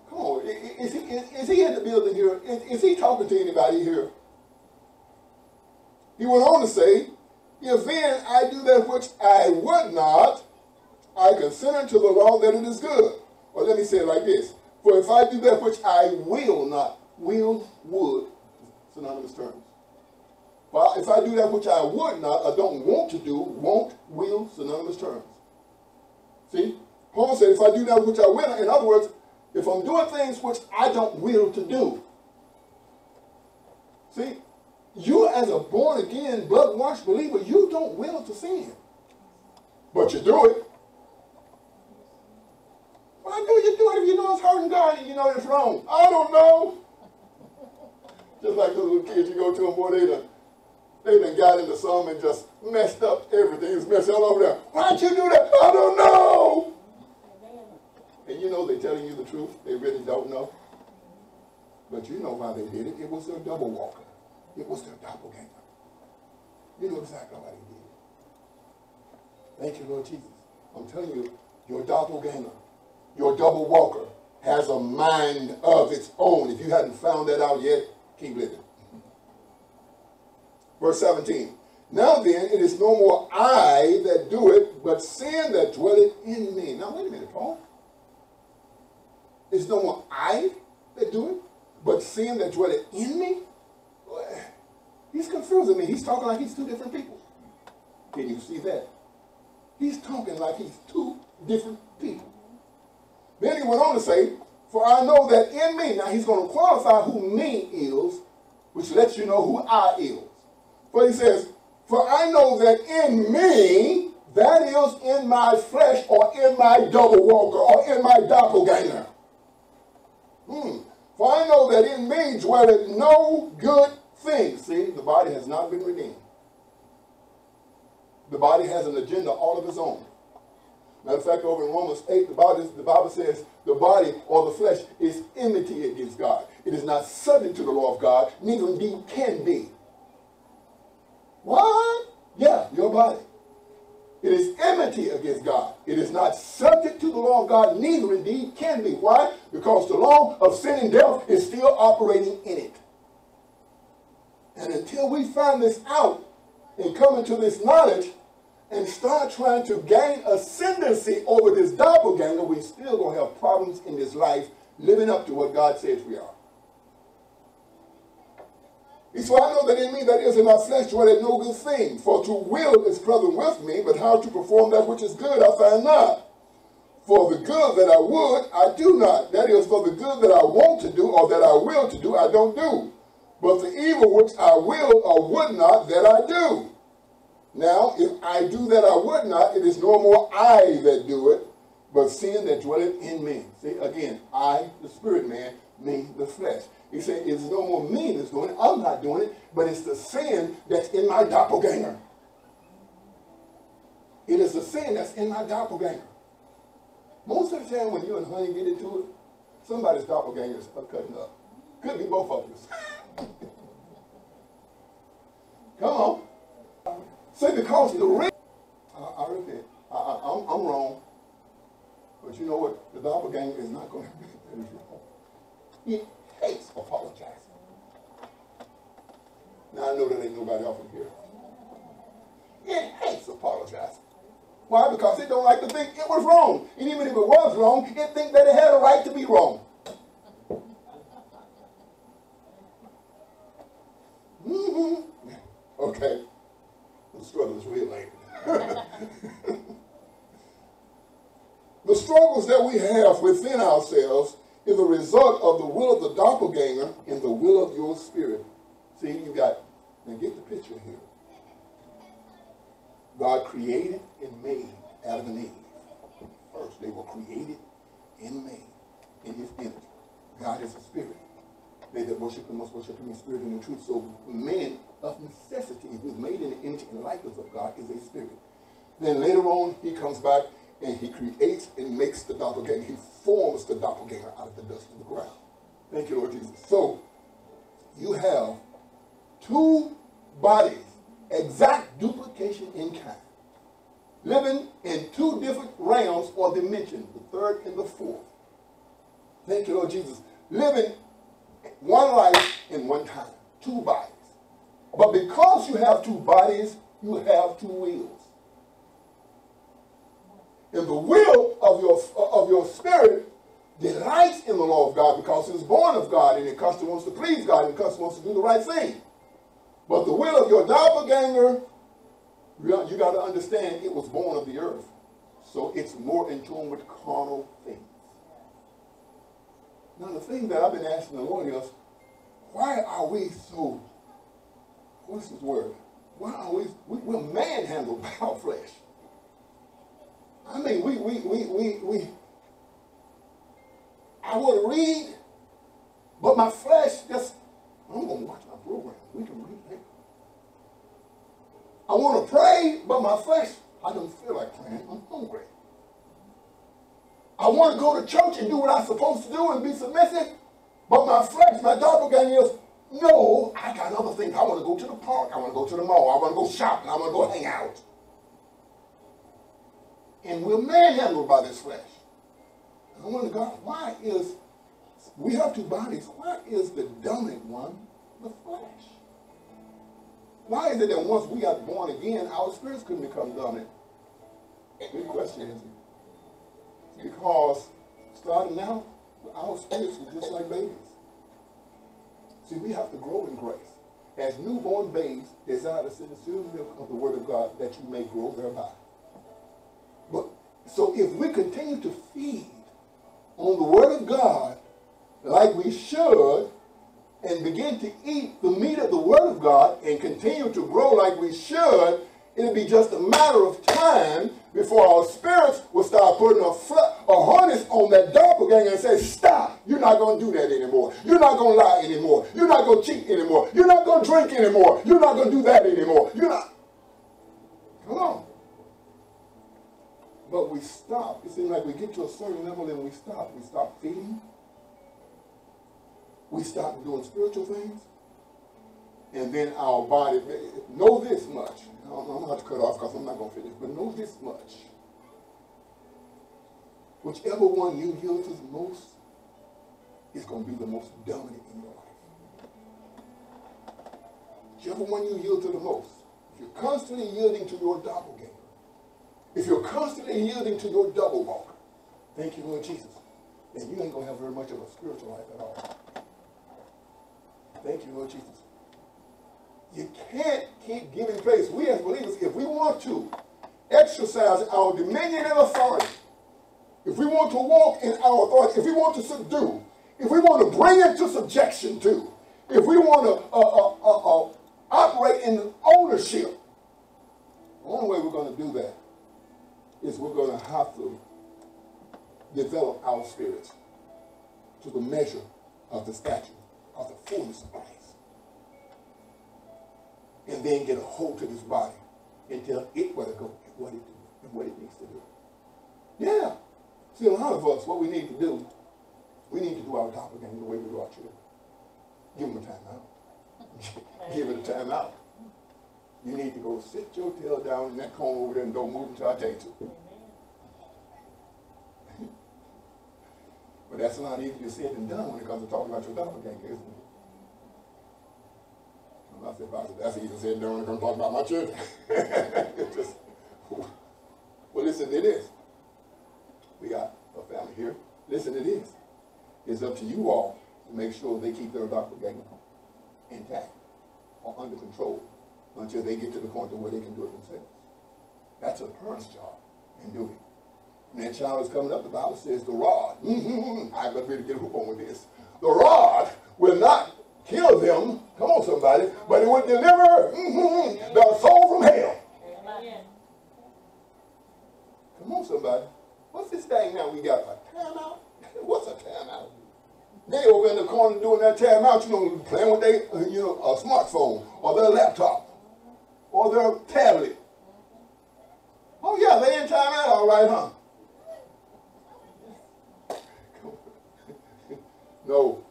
Come on, is he, is, is he in the building here? Is, is he talking to anybody here? He went on to say, If then I do that which I would not, I consider to the law that it is good. Or let me say it like this. For if I do that which I will not, will, would, synonymous terms. Well, if I do that which I would not, I don't want to do, won't, will, synonymous terms. See? Paul said, if I do that which I will, in other words, if I'm doing things which I don't will to do. See? You as a born again, blood washed believer, you don't will to sin. But you do it. Why do you do it if you know it's hurting God and you know it's wrong? I don't know. Just like those little kids you go to them, boy, they done, they done got into some and just messed up everything. It's messed all over there. Why'd you do that? I don't know. And you know they're telling you the truth. They really don't know. But you know why they did it. It was their double walker. It was their doppelganger. You know exactly why they did it. Thank you, Lord Jesus. I'm telling you, your doppelganger, your double walker, has a mind of its own. If you hadn't found that out yet, Keep living. Verse 17. Now then, it is no more I that do it, but sin that dwelleth in me. Now, wait a minute, Paul. It's no more I that do it, but sin that dwelleth in me? He's confusing me. He's talking like he's two different people. Can you see that? He's talking like he's two different people. Then he went on to say, for I know that in me, now he's going to qualify who me is, which lets you know who I is. But he says, For I know that in me, that is in my flesh or in my double walker or in my doppelganger. Hmm. For I know that in me dwelleth no good thing. See, the body has not been redeemed. The body has an agenda all of its own. Matter of fact, over in Romans 8, the Bible, the Bible says the body or the flesh is enmity against God. It is not subject to the law of God, neither indeed can be. What? Yeah, your body. It is enmity against God. It is not subject to the law of God, neither indeed can be. Why? Because the law of sin and death is still operating in it. And until we find this out and come into this knowledge, and start trying to gain ascendancy over this doppelganger, we still going to have problems in this life living up to what God says we are. He said, I know that in me that is in my flesh dwelleth no good thing. For to will is present with me, but how to perform that which is good I find not. For the good that I would, I do not. That is, for the good that I want to do or that I will to do, I don't do. but the evil which I will or would not that I do. Now, if I do that I would not, it is no more I that do it, but sin that dwelleth in me. See, again, I, the spirit man, me, the flesh. He said, it's no more me that's doing it. I'm not doing it, but it's the sin that's in my doppelganger. It is the sin that's in my doppelganger. Most of the time when you and honey get into it, somebody's doppelganger is cutting up. Could be both of us. Come on. See, because the real, I, I repent. I, I'm wrong. But you know what? The doppelganger is not going to be wrong. He hates apologizing. Now I know that ain't nobody else in here. It hates apologizing. Why? Because it don't like to think it was wrong. And even if it was wrong, it think that it had a right to be wrong. Mm-hmm. Okay. The struggle is real late. the struggles that we have within ourselves is a result of the will of the doppelganger and the will of your spirit. See, you got, now get the picture here. God created and made Adam and Eve. First, they were created and made in his image. God is a spirit. They that worship him must worship him in spirit and in truth. So man, of necessity, who is made in the image and likeness of God, is a spirit. Then later on, he comes back and he creates and makes the doppelganger. He forms the doppelganger out of the dust of the ground. Thank you, Lord Jesus. So, you have two bodies, exact duplication in kind, living in two different realms or dimensions, the third and the fourth. Thank you, Lord Jesus. Living one life in one time, two bodies. But because you have two bodies, you have two wills. And the will of your, of your spirit delights in the law of God because it's born of God and it constantly wants to please God and constantly wants to do the right thing. But the will of your doppelganger, you got to understand it was born of the earth. So it's more in tune with carnal things. Now the thing that I've been asking the Lord is, why are we so, what's his word? Why are we, we we're manhandled by our flesh. I mean, we, we, we, we, we, I want to read, but my flesh just, I'm going to watch my program. We can read. I want to pray, but my flesh, I don't feel like praying. I'm hungry. I want to go to church and do what I'm supposed to do and be submissive, but my flesh, my doppelganger is, no, I got other things. I want to go to the park. I want to go to the mall. I want to go shopping. I want to go hang out and we're manhandled by this flesh. I wonder, God, why is, we have two bodies, why is the dominant one the flesh? Why is it that once we got born again, our spirits couldn't become dominant? Good question, is it? Because starting out, our spirits were just like babies. See, we have to grow in grace. As newborn babes, desire the sincere milk of the word of God that you may grow thereby. But so if we continue to feed on the word of God like we should and begin to eat the meat of the word of God and continue to grow like we should, it'll be just a matter of time before our spirits will start putting a, a harness on that doppelganger and say, stop, you're not going to do that anymore. You're not going to lie anymore. You're not going to cheat anymore. You're not going to drink anymore. You're not going to do that anymore. You're not. Come on. But we stop. It seems like we get to a certain level and we stop. We stop feeding. We stop doing spiritual things. And then our body, know this much. I'm going to have to cut off because I'm not going to finish, but know this much. Whichever one you yield to the most is going to be the most dominant in your life. Whichever one you yield to the most. If you're constantly yielding to your doppelganger, if you're constantly yielding to your double walk, thank you, Lord Jesus, then you ain't going to have very much of a spiritual life at all. Thank you, Lord Jesus. You can't keep giving place. We as believers, if we want to exercise our dominion and authority, if we want to walk in our authority, if we want to subdue, if we want to bring into subjection to, if we want to uh, uh, uh, uh, operate in ownership, the only way we're going to do that is we're going to have to develop our spirits to the measure of the stature of the fullness of Christ. And then get a hold to this body and tell it where to go and what it do and what it needs to do. Yeah. See, a lot of us, what we need to do, we need to do our doppelganger the way we do our children. Give them a time out. Give it a time out. You need to go sit your tail down in that corner over there and don't move until I tell you to. but that's not easier said than done when it comes to talking about your doppelganger, isn't it? I said, said, that's easier said it comes to talking about my children. just, well, listen to this. We got a family here. Listen to this. It's up to you all to make sure they keep their doppelganger intact or under control until they get to the point to where they can do it themselves. That's a parent's job in doing. When that child is coming up, the Bible says the rod. I'm got to get a hook on with this. The rod will not kill them. Come on, somebody. But it would deliver mm-hmm, the soul from hell. Come on, somebody. What's this thing now? We got a timeout. What's a timeout? They over in the corner doing that timeout, you know, playing with their, uh, you know, a smartphone or their laptop or their tablet. Oh yeah, they in timeout, all right, huh? no,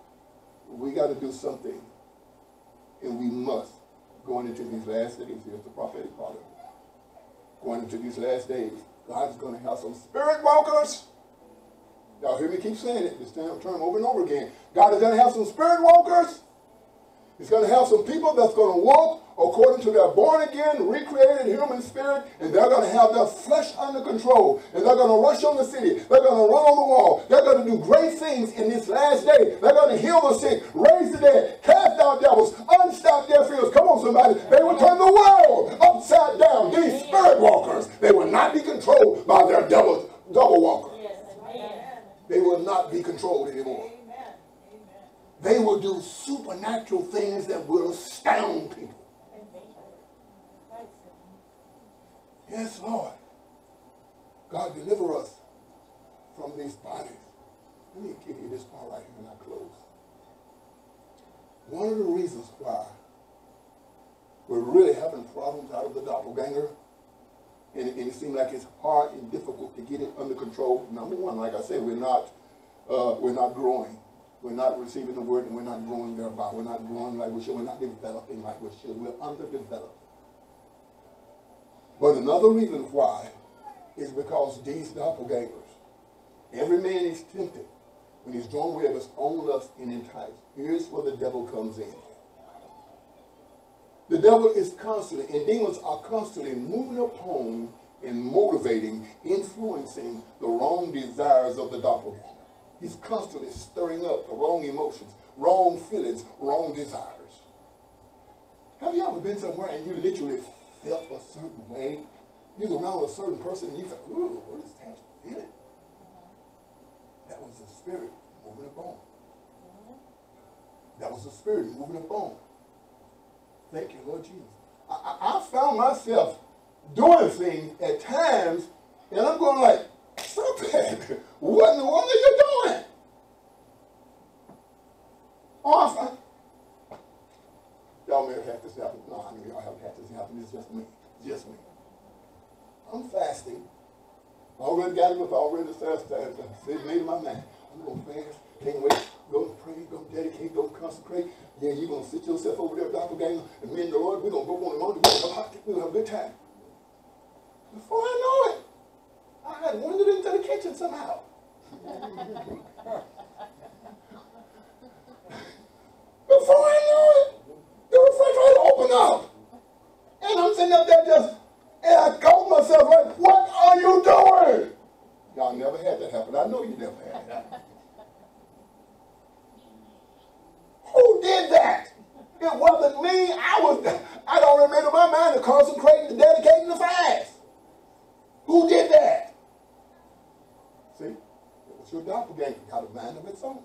we got to do something, and we must. Going into these last days, here's the prophetic part of it. Going into these last days, God's going to have some spirit walkers Y'all hear me keep saying it this time, term over and over again. God is going to have some spirit walkers. He's going to have some people that's going to walk according to their born again, recreated human spirit, and they're going to have their flesh under control. And they're going to rush on the city. They're going to run on the wall. They're going to do great things in this last day. They're going to heal the sick, raise the dead, cast out devils, unstop their fields. Come on, somebody. They will turn the world upside down. These spirit walkers, they will not be controlled by their double, double walkers they will not be controlled anymore. They will do supernatural things that will astound people. Yes, Lord. God, deliver us from these bodies. Let me give you this part right here and I close. One of the reasons why we're really having problems out of the doppelganger and it, and it seems like it's hard and difficult to get it under control. Number one, like I said, we're not uh, we're not growing. We're not receiving the word and we're not growing thereby. We're not growing like we should. We're not developing like we should. We're underdeveloped. But another reason why is because these doppelgangers, every man is tempted when he's drawn away of his own lust and enticed. Here's where the devil comes in. The devil is constantly, and demons are constantly moving upon and motivating, influencing the wrong desires of the doppelganger. He's constantly stirring up the wrong emotions, wrong feelings, wrong desires. Have you ever been somewhere and you literally felt a certain way? You was around a certain person and you felt, ooh, what is that feeling? That was the spirit moving upon. That was the spirit moving upon. Thank you, Lord Jesus. I, I, I found myself doing things at times, and I'm going like, stop it. What in the world are you doing? I, y'all may have had this happen. No, I mean, y'all haven't had this happen. It's just me. Just me. I'm fasting. I Already got it up, already fast time. Said, made my mind. I'm going to fast. Can't wait. Go pray, go dedicate, go consecrate. Yeah, you're going to sit yourself over there, Dr. Gang, and me and the Lord, we're going to go on to have, we're going to have a good time. Before I know it, I had wandered into the kitchen somehow. Before I knew it, the refrigerator opened up. And I'm sitting up there just, and I called myself like, what are you doing? Y'all never had that happen. I know you never had that. Who did that? It wasn't me. I was, I don't remember my mind to consecrate, to dedicate, the fast. Who did that? It your doppelganger. Got a mind of its own.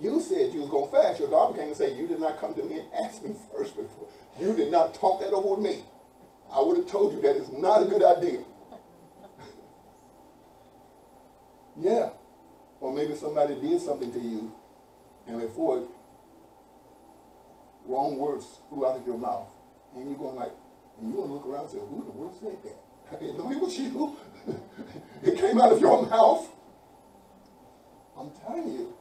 You said you was gonna fast. Your doppelganger said, you did not come to me and ask me first before. You did not talk that over with me. I would have told you that is not a good idea. yeah. Or maybe somebody did something to you, and before wrong words flew out of your mouth, and you're going like, and you're gonna look around and say, who the world said that? I didn't know it was you. it came out of your mouth. I'm telling you,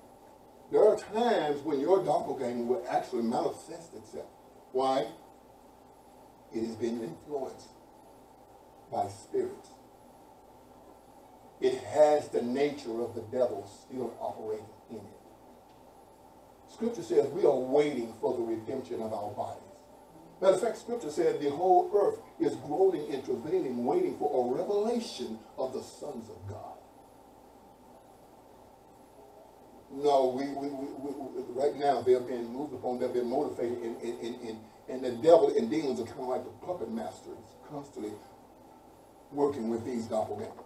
there are times when your doppelganger will actually manifest itself. Why? It has been influenced by spirits. It has the nature of the devil still operating in it. Scripture says we are waiting for the redemption of our bodies. Matter of fact, Scripture said the whole earth is groaning and travailing, waiting for a revelation of the sons of God. No, we, we, we, we right now they're being moved upon, they're being motivated, and, and, and, and, the devil and demons are kind of like the puppet masters, constantly working with these doppelgangers.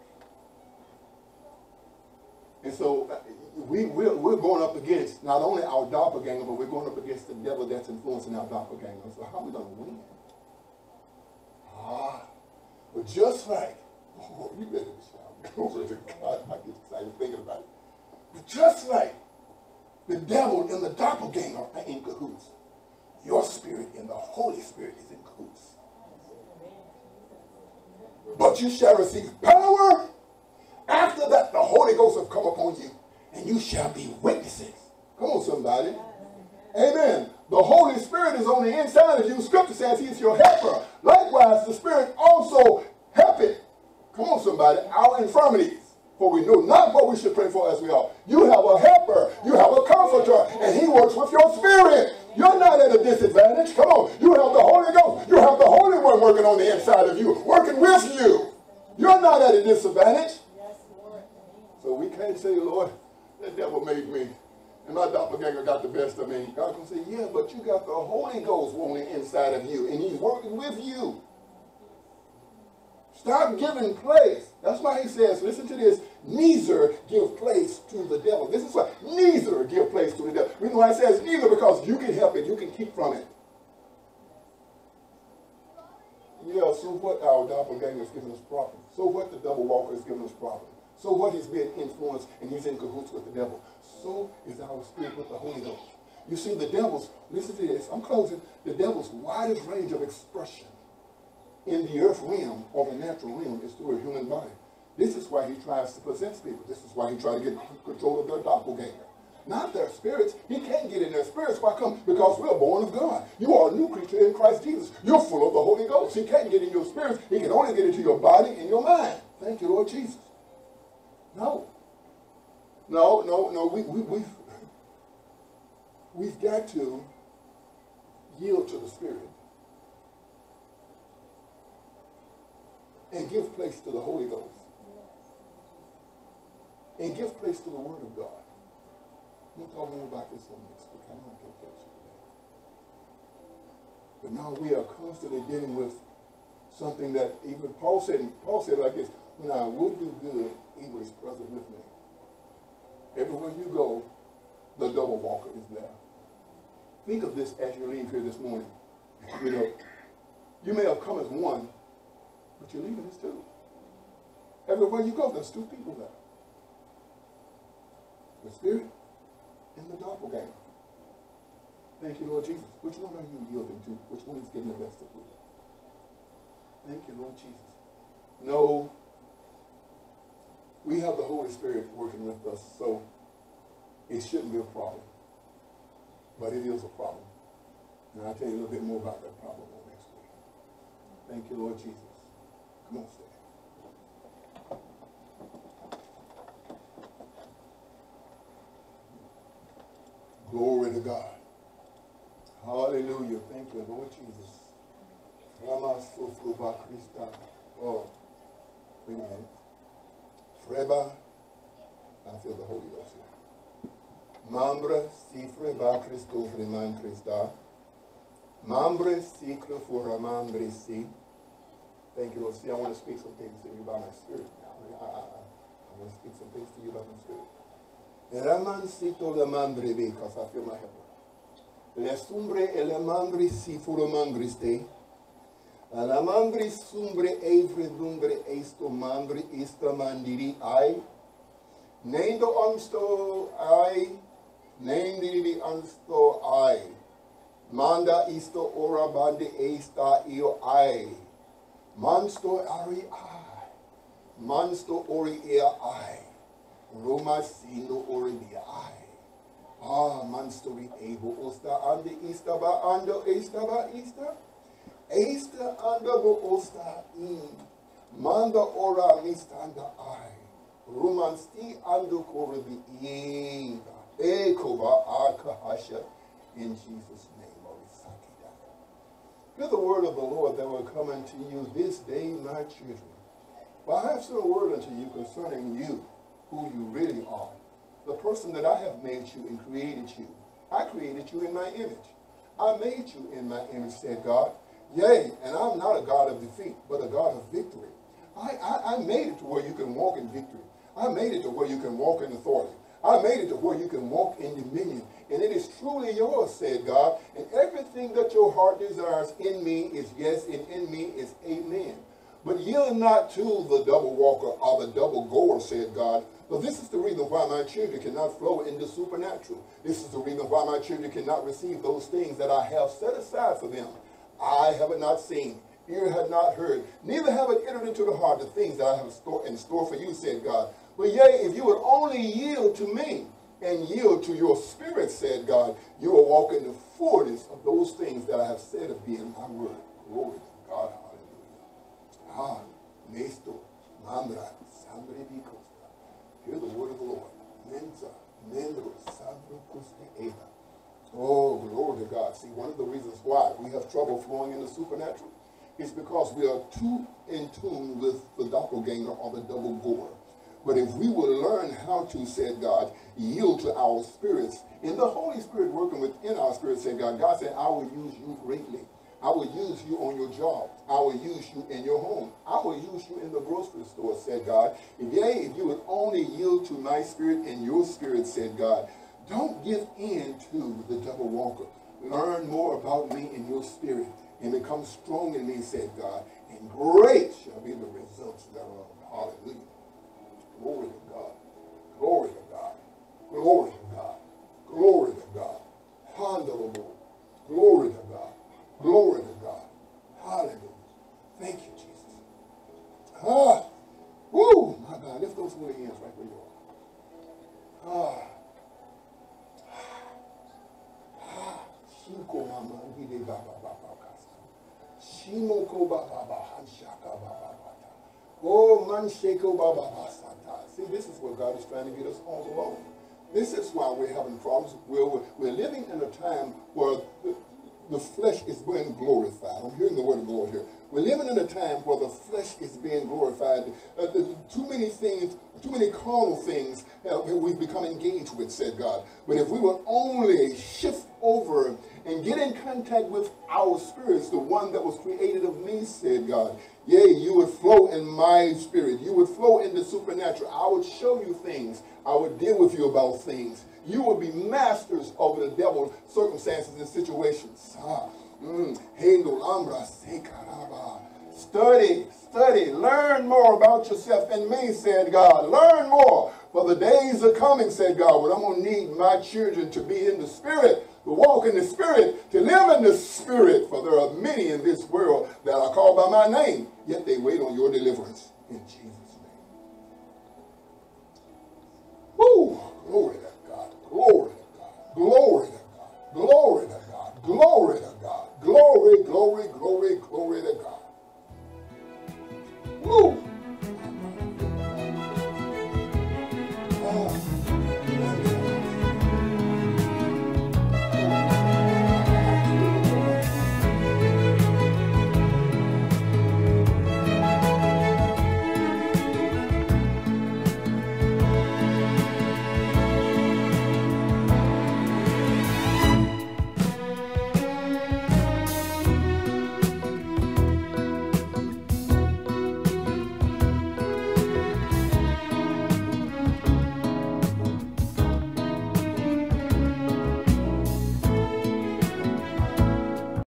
And so uh, we, we're, we're going up against not only our doppelganger, but we're going up against the devil that's influencing our doppelganger. So how are we going to win? Ah, but just like, oh, you better shout. Glory to God. I get excited thinking about it. Just like the devil and the doppelganger are in cahoots, your spirit and the Holy Spirit is in cahoots. But you shall receive power after that, the Holy Ghost have come upon you, and you shall be witnesses. Come on, somebody. Amen. The Holy Spirit is on the inside of you. Scripture says He is your helper. Likewise, the Spirit also helpeth. Come on, somebody. Our infirmities. For we know not what we should pray for as we are. You have a helper. You have a comforter. And He works with your spirit. You're not at a disadvantage. Come on. You have the Holy Ghost. You have the Holy One working on the inside of you, working with you. You're not at a disadvantage. So we can't say, Lord, the devil made me. And my doppelganger got the best of me. God can say, yeah, but you got the Holy Ghost working inside of you, and he's working with you. Stop giving place. That's why he says, listen to this, neither give place to the devil. This is why, neither give place to the devil. Reason why it says neither, because you can help it, you can keep from it. Yeah, so what our doppelganger is giving us problem. So what the double walker is giving us problem. So what he's being influenced and he's in cahoots with the devil. So is our spirit with the Holy Ghost. You see, the devil's, listen to this, I'm closing, the devil's widest range of expression in the earth realm or the natural realm is through a human body. This is why he tries to possess people. This is why he tries to get control of their doppelganger. Not their spirits. He can't get in their spirits. Why come? Because we're born of God. You are a new creature in Christ Jesus. You're full of the Holy Ghost. He can't get in your spirits. He can only get into your body and your mind. Thank you, Lord Jesus. No. No, no, no. We, we, we've, we've got to yield to the Spirit and give place to the Holy Ghost and give place to the Word of God. We'll talk more about this on next week. I don't get that But now we are constantly dealing with something that even Paul said, Paul said like this, when I would do good, evil is present with me. Everywhere you go, the double walker is there. Think of this as you leave here this morning. You know, you may have come as one, but you're leaving us two. Everywhere you go, there's two people there. The spirit and the doppelganger. Thank you, Lord Jesus. Which one are you yielding to? Which one is getting the best of you? Thank you, Lord Jesus. No we have the Holy Spirit working with us, so it shouldn't be a problem. But it is a problem. And I'll tell you a little bit more about that problem next week. Thank you, Lord Jesus. On. Glory to God. Hallelujah. Thank you, Lord Jesus. Oh, wait a minute. Freba, I feel the Holy Ghost here. Mambre si freba Christo freman Christa. Mambre si for mambre si. Thank you, Lord. See, I want to speak some things to you about my spirit now. I, I, I want to speak some things to you about my spirit. Ramansito le mandri because I feel my help. Le sumbre e le mandri si furo mangriste. La mangri sumbre evre dumbre esto mandri ista mandiri ai. Nendo ansto ai. Nendiri ansto ai. Manda isto ora bande esta io ai. Mansto ari ai. Mansto ori ea ai. Roma sino ori ai. Ah, manstori ebo osta ande istaba ando istaba ista. Esta anda bo osta in. Manda ora mistanda ai. Romansti ando korebi ieva. Ekoba akahasha. In Jesus' name. Hear the word of the Lord that will come unto you this day, my children. For I have sent a word unto you concerning you, who you really are the person that I have made you and created you. I created you in my image. I made you in my image, said God. Yea, and I'm not a God of defeat, but a God of victory. I, I, I made it to where you can walk in victory. I made it to where you can walk in authority. I made it to where you can walk in dominion. And it is truly yours, said God. And everything that your heart desires in me is yes, and in me is amen. But yield not to the double walker or the double goer, said God, but this is the reason why my children cannot flow in the supernatural. This is the reason why my children cannot receive those things that I have set aside for them. I have not seen, ear had not heard, neither have it entered into the heart the things that I have in store for you, said God. But yea, if you would only yield to me and yield to your spirit, said God, you will walk in the fullness of those things that I have said of in my word. Glory to God. Hallelujah. Ah, Nesto, Mamra, Sambre Hear the word of the Lord. Mensa, mendro, eda. Oh, glory to God. See, one of the reasons why we have trouble flowing in the supernatural is because we are too in tune with the doppelganger or the double goer. But if we will learn how to, said God, yield to our spirits, in the Holy Spirit working within our spirit, said God, God said, I will use you greatly. I will use you on your job. I will use you in your home. I will use you in the grocery store, said God. Yea, if you would only yield to my spirit and your spirit, said God, don't give in to the double walker. Learn more about me in your spirit and become strong in me, said God. And great shall be the results thereof. Hallelujah. Glory to God. Glory to God. Glory to God. Glory to God. Honorable. Glory to God. Glory to God. Hallelujah. Thank you, Jesus. Ah. Woo. My God. Lift those holy hands right where you are. Ah. Ah. Shinko mama ngide baba baba kasa. Shimoko baba baba. Oh man shako baba basata. See, this is what God is trying to get us all along. This is why we're having problems. We're, we're living in a time where the flesh is being glorified. I'm hearing the word of the Lord here. We're living in a time where the flesh is being glorified. Uh, too many things, too many carnal things uh, we've become engaged with, said God. But if we would only shift over and get in contact with our spirits, the one that was created of me, said God, yea, you would flow in my spirit. You would flow in the supernatural. I would show you things. I would deal with you about things you would be masters over the devil's circumstances and situations. Ah, mm, study, study, learn more about yourself and me, said God. Learn more. For the days are coming, said God, when I'm going to need my children to be in the spirit, to walk in the Spirit, to live in the Spirit. For there are many in this world that are called by my name, yet they wait on your deliverance. In Jesus' name. Woo! Glory to God. Glory to God. Glory to God. Glory to God. Glory to God. Glory, glory, glory, glory to God. Woo! Oh.